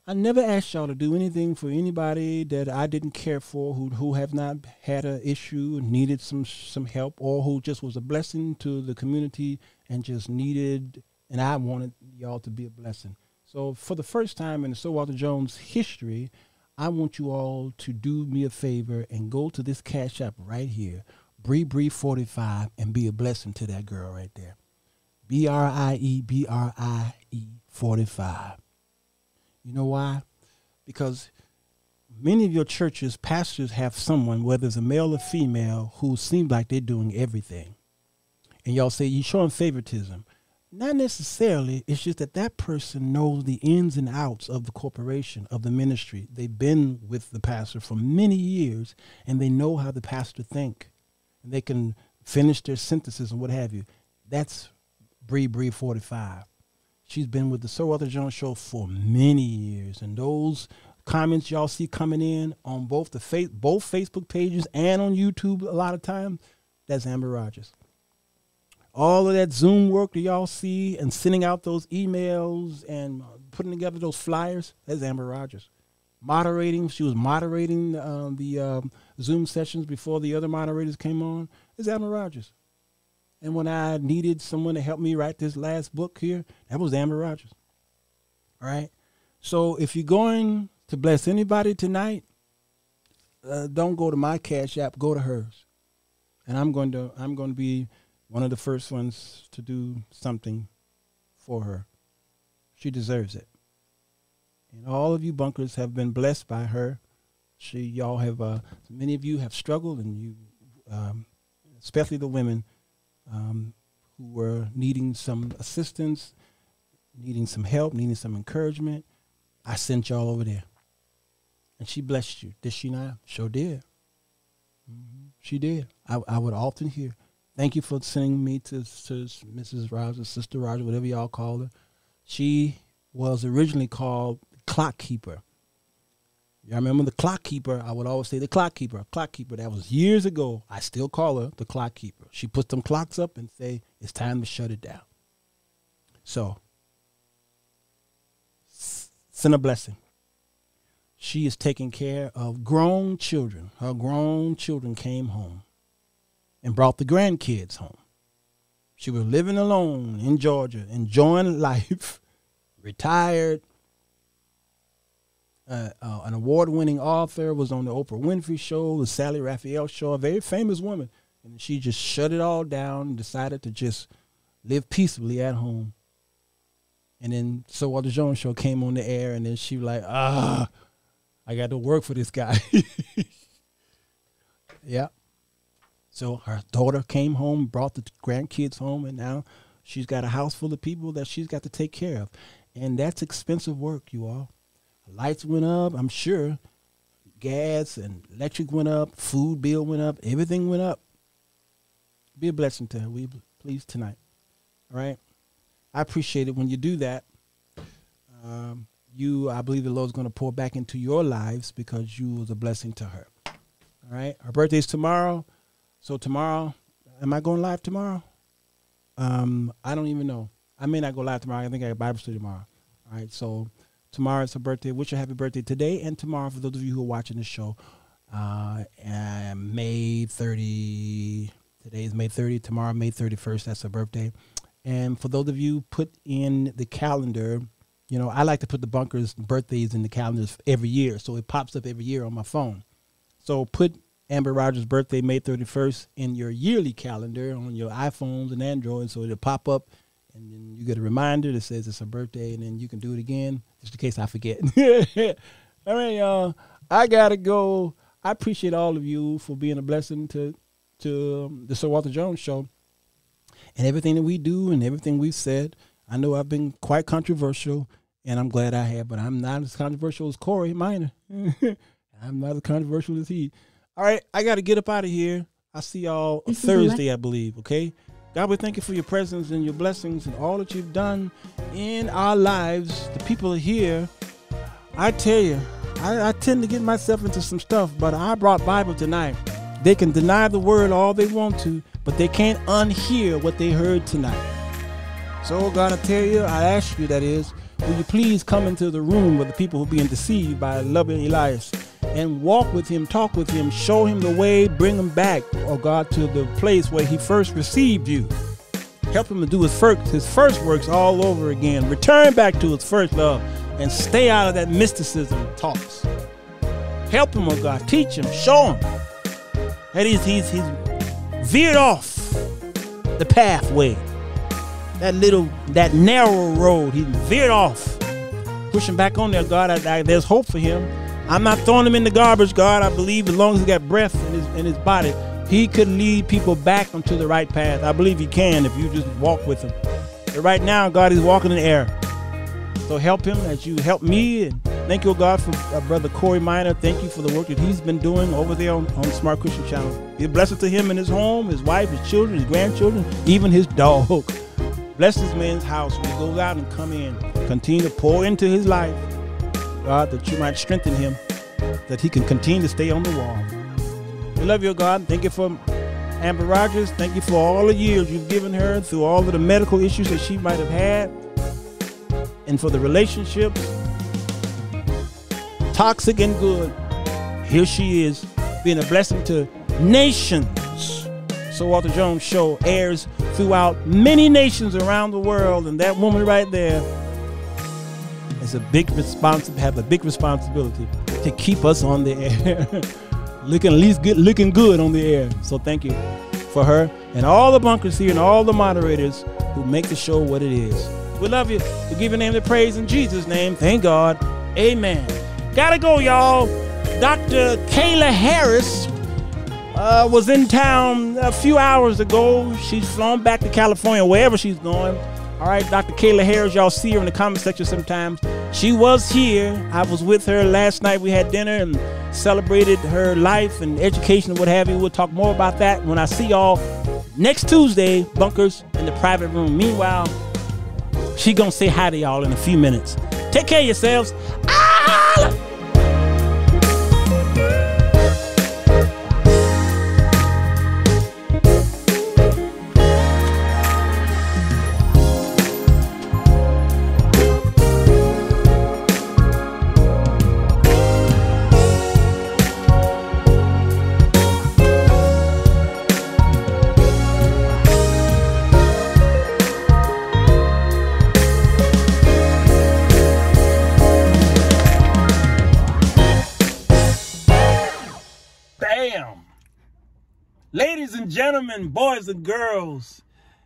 I never asked y'all to do anything for anybody that I didn't care for, who who have not had an issue, needed some some help, or who just was a blessing to the community and just needed. And I wanted y'all to be a blessing. So for the first time in the Sir Walter Jones history, I want you all to do me a favor and go to this cash app right here, Bree Bree 45, and be a blessing to that girl right there. B R I E B R I E 45. You know why? Because many of your churches, pastors have someone, whether it's a male or female, who seems like they're doing everything. And y'all say you're showing favoritism. Not necessarily. It's just that that person knows the ins and outs of the corporation, of the ministry. They've been with the pastor for many years, and they know how the pastor think, and they can finish their synthesis and what have you. That's Bree Bree 45. She's been with the Sir Walter Jones show for many years, and those comments y'all see coming in on both the face, both Facebook pages and on YouTube a lot of times, that's Amber Rogers. All of that Zoom work that y'all see and sending out those emails and putting together those flyers, that's Amber Rogers. Moderating, she was moderating um, the um, Zoom sessions before the other moderators came on. It's Amber Rogers. And when I needed someone to help me write this last book here, that was Amber Rogers. All right. So if you're going to bless anybody tonight, uh, don't go to my cash app. Go to hers, and I'm going to I'm going to be one of the first ones to do something for her. She deserves it. And all of you bunkers have been blessed by her. She, y'all have, uh, many of you have struggled, and you, um, especially the women, um, who were needing some assistance, needing some help, needing some encouragement. I sent y'all over there. And she blessed you. Did she not? Sure did. Mm-hmm. She did. I, I would often hear, thank you for sending me to, to Mrs. Rogers, Sister Rogers, whatever y'all call her. She was originally called Clock Keeper. Y'all remember the clock keeper? I would always say the clock keeper, clock keeper. That was years ago. I still call her the clock keeper. She puts them clocks up and say it's time to shut it down. So, send a blessing. She is taking care of grown children. Her grown children came home and brought the grandkids home. She was living alone in Georgia, enjoying life, retired, uh, uh, an award-winning author, was on the Oprah Winfrey Show, the Sally Raphael Show, a very famous woman, and she just shut it all down and decided to just live peacefully at home. And then Sir Walter Jones Show came on the air, and then she was like, ah, I got to work for this guy. yeah. So her daughter came home, brought the grandkids home, and now she's got a house full of people that she's got to take care of. And that's expensive work, you all. Lights went up, I'm sure. Gas and electric went up, food bill went up, everything went up. Be a blessing to her, we please tonight. All right. I appreciate it when you do that. Um, you, I believe the Lord's going to pour back into your lives because you was a blessing to her. All right. Her birthday's tomorrow. So tomorrow, am I going live tomorrow? Um, I don't even know. I may not go live tomorrow. I think I have Bible study tomorrow. All right. So tomorrow is her birthday. Wish her happy birthday today and tomorrow for those of you who are watching the show. Uh, and May 30. Today is May 30. Tomorrow, May 31st. That's her birthday. And for those of you put in the calendar, you know, I like to put the bunkers birthdays in the calendars every year, so it pops up every year on my phone. So put Amber Rogers' birthday, May 31st, in your yearly calendar on your iPhones and Androids, so it'll pop up, and then you get a reminder that says it's her birthday, and then you can do it again just in case I forget. All right, y'all. I gotta go. I appreciate all of you for being a blessing to to um, the Sir Walter Jones show and everything that we do and everything we've said. I know I've been quite controversial, and I'm glad I have, but I'm not as controversial as Corey Miner. I'm not as controversial as he. All right, I got to get up out of here. I'll see y'all Thursday, I believe, okay? God, we thank you for your presence and your blessings and all that you've done in our lives. The people here. I tell you, I, I tend to get myself into some stuff, but I brought Bible tonight. They can deny the word all they want to, but they can't unhear what they heard tonight. So, God, I tell you, I ask you, that is, will you please come into the room with the people who are being deceived by Lovy Elias and walk with him, talk with him, show him the way, bring him back, oh God, to the place where he first received you. Help him to do his first, his first works all over again. Return back to his first love and stay out of that mysticism talks. Help him, oh God. Teach him, show him that he's, he's, he's veered off the pathway. That little, that narrow road, he veered off. Push him back on there, God. I, I, there's hope for him. I'm not throwing him in the garbage, God. I believe as long as he got breath in his in his body, he could lead people back onto the right path. I believe he can if you just walk with him. But right now, God is walking in the air. So help him as you help me. And thank you, God, for uh, Brother Corey Miner. Thank you for the work that he's been doing over there on, on Smart Christian Channel. Be a blessing to him and his home, his wife, his children, his grandchildren, even his dog. Bless this man's house when he goes out and come in. Continue to pour into his life, God, that you might strengthen him, that he can continue to stay on the wall. We love you, God. Thank you for Amber Rogers. Thank you for all the years you've given her through all of the medical issues that she might have had and for the relationships, toxic and good. Here she is, being a blessing to nations. Sir Walter Jones Show airs throughout many nations around the world, and that woman right there is a big responsibility, have a big responsibility to keep us on the air, looking at least good, looking good on the air. So thank you for her and all the bunkers here and all the moderators who make the show what it is. We love you. We give your name the praise in Jesus' name. Thank God. Amen. Gotta go, y'all. Dr. Kayla Harris uh, was in town a few hours ago. She's flown back to California, wherever she's going. All right, Dr. Kayla Harris, y'all see her in the comment section sometimes. She was here. I was with her last night. We had dinner and celebrated her life and education and what have you. We'll talk more about that when I see y'all next Tuesday, bunkers in the private room. Meanwhile, she gonna say hi to y'all in a few minutes. Take care of yourselves. Ah! And gentlemen, boys and girls,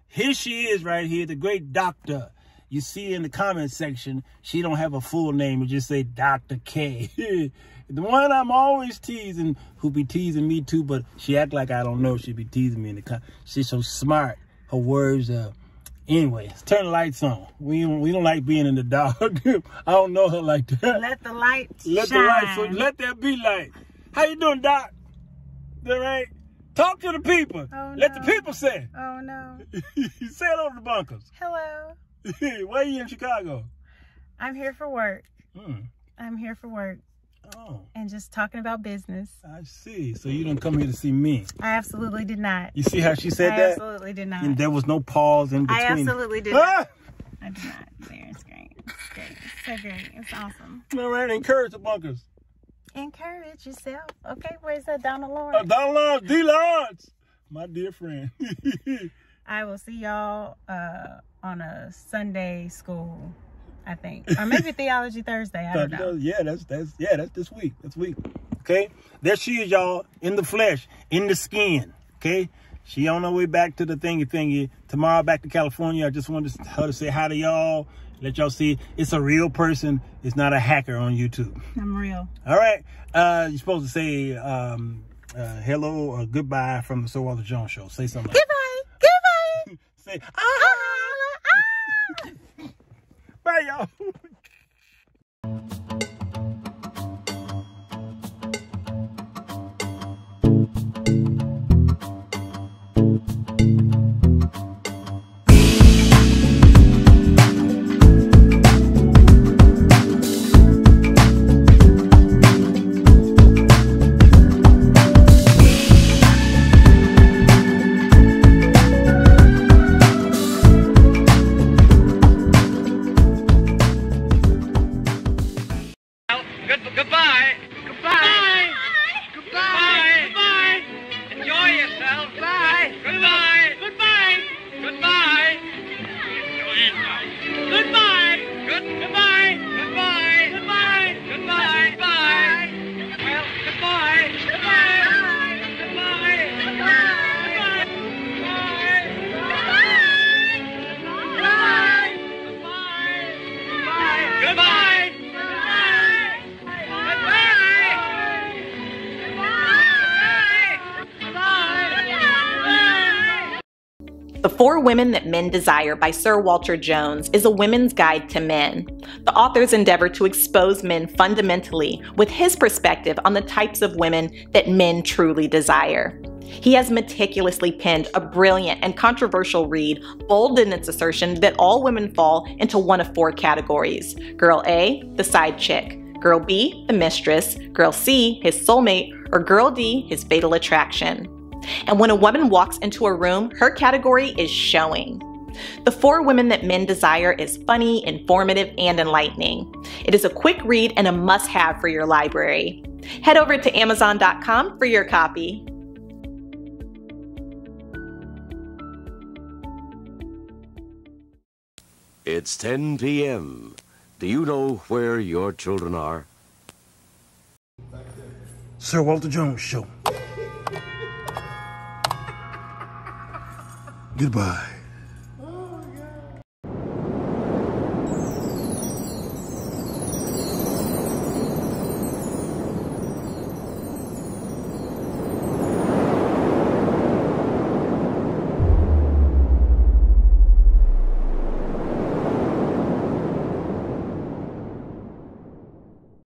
here she is right here, the great doctor. You see in the comment section, she don't have a full name. It just say Dr. K. the one I'm always teasing, who be teasing me too, but she act like I don't know. She be teasing me in the comment. She's so smart. Her words, uh, anyway, turn the lights on. We don't, we don't like being in the dark. I don't know her like that. Let the lights Let shine. the lights, so let there be light. How you doing, Doc? All right. Talk to the people. Oh, Let the people say. Oh no. say hello to the bunkers. Hello. Why are you in Chicago? I'm here for work. Hmm. I'm here for work. Oh. And just talking about business. I see. So you didn't come here to see me. I absolutely did not. You see how she said I that? absolutely did not. And there was no pause in between. I absolutely did Ah! not. I did not. There, it's great. It's great. It's so great. It's awesome. All right, encourage the bunkers. Encourage yourself. Okay, where's that Donald Lawrence? Uh, Donald Lawrence, D. Lawrence, my dear friend. I will see y'all uh, on a Sunday school, I think, or maybe Theology Thursday. I don't know. Yeah, that's that's yeah, that's this week. That's week. Okay. There she is, y'all, in the flesh, in the skin. Okay. She on her way back to the thingy thingy. Tomorrow back to California. I just wanted her to say hi to y'all. Let y'all see it's a real person. It's not a hacker on YouTube. I'm real. All right. Uh, you're supposed to say um, uh, hello or goodbye from the Sir Walter Jones Show. Say something. Like Goodbye. Goodbye. Say, ah! Bye, y'all. Women That Men Desire by Sir Walter Jones is a women's guide to men. The authors endeavor to expose men fundamentally with his perspective on the types of women that men truly desire. He has meticulously penned a brilliant and controversial read, bold in its assertion that all women fall into one of four categories Girl A, the side chick, Girl B, the mistress, Girl C, his soulmate, or Girl D, his fatal attraction. And when a woman walks into a room, her category is showing. The Four Women That Men Desire is funny, informative, and enlightening. It is a quick read and a must have for your library. Head over to Amazon.com for your copy. It's 10 p.m. Do you know where your children are? Sir Walter Jones Show. Goodbye.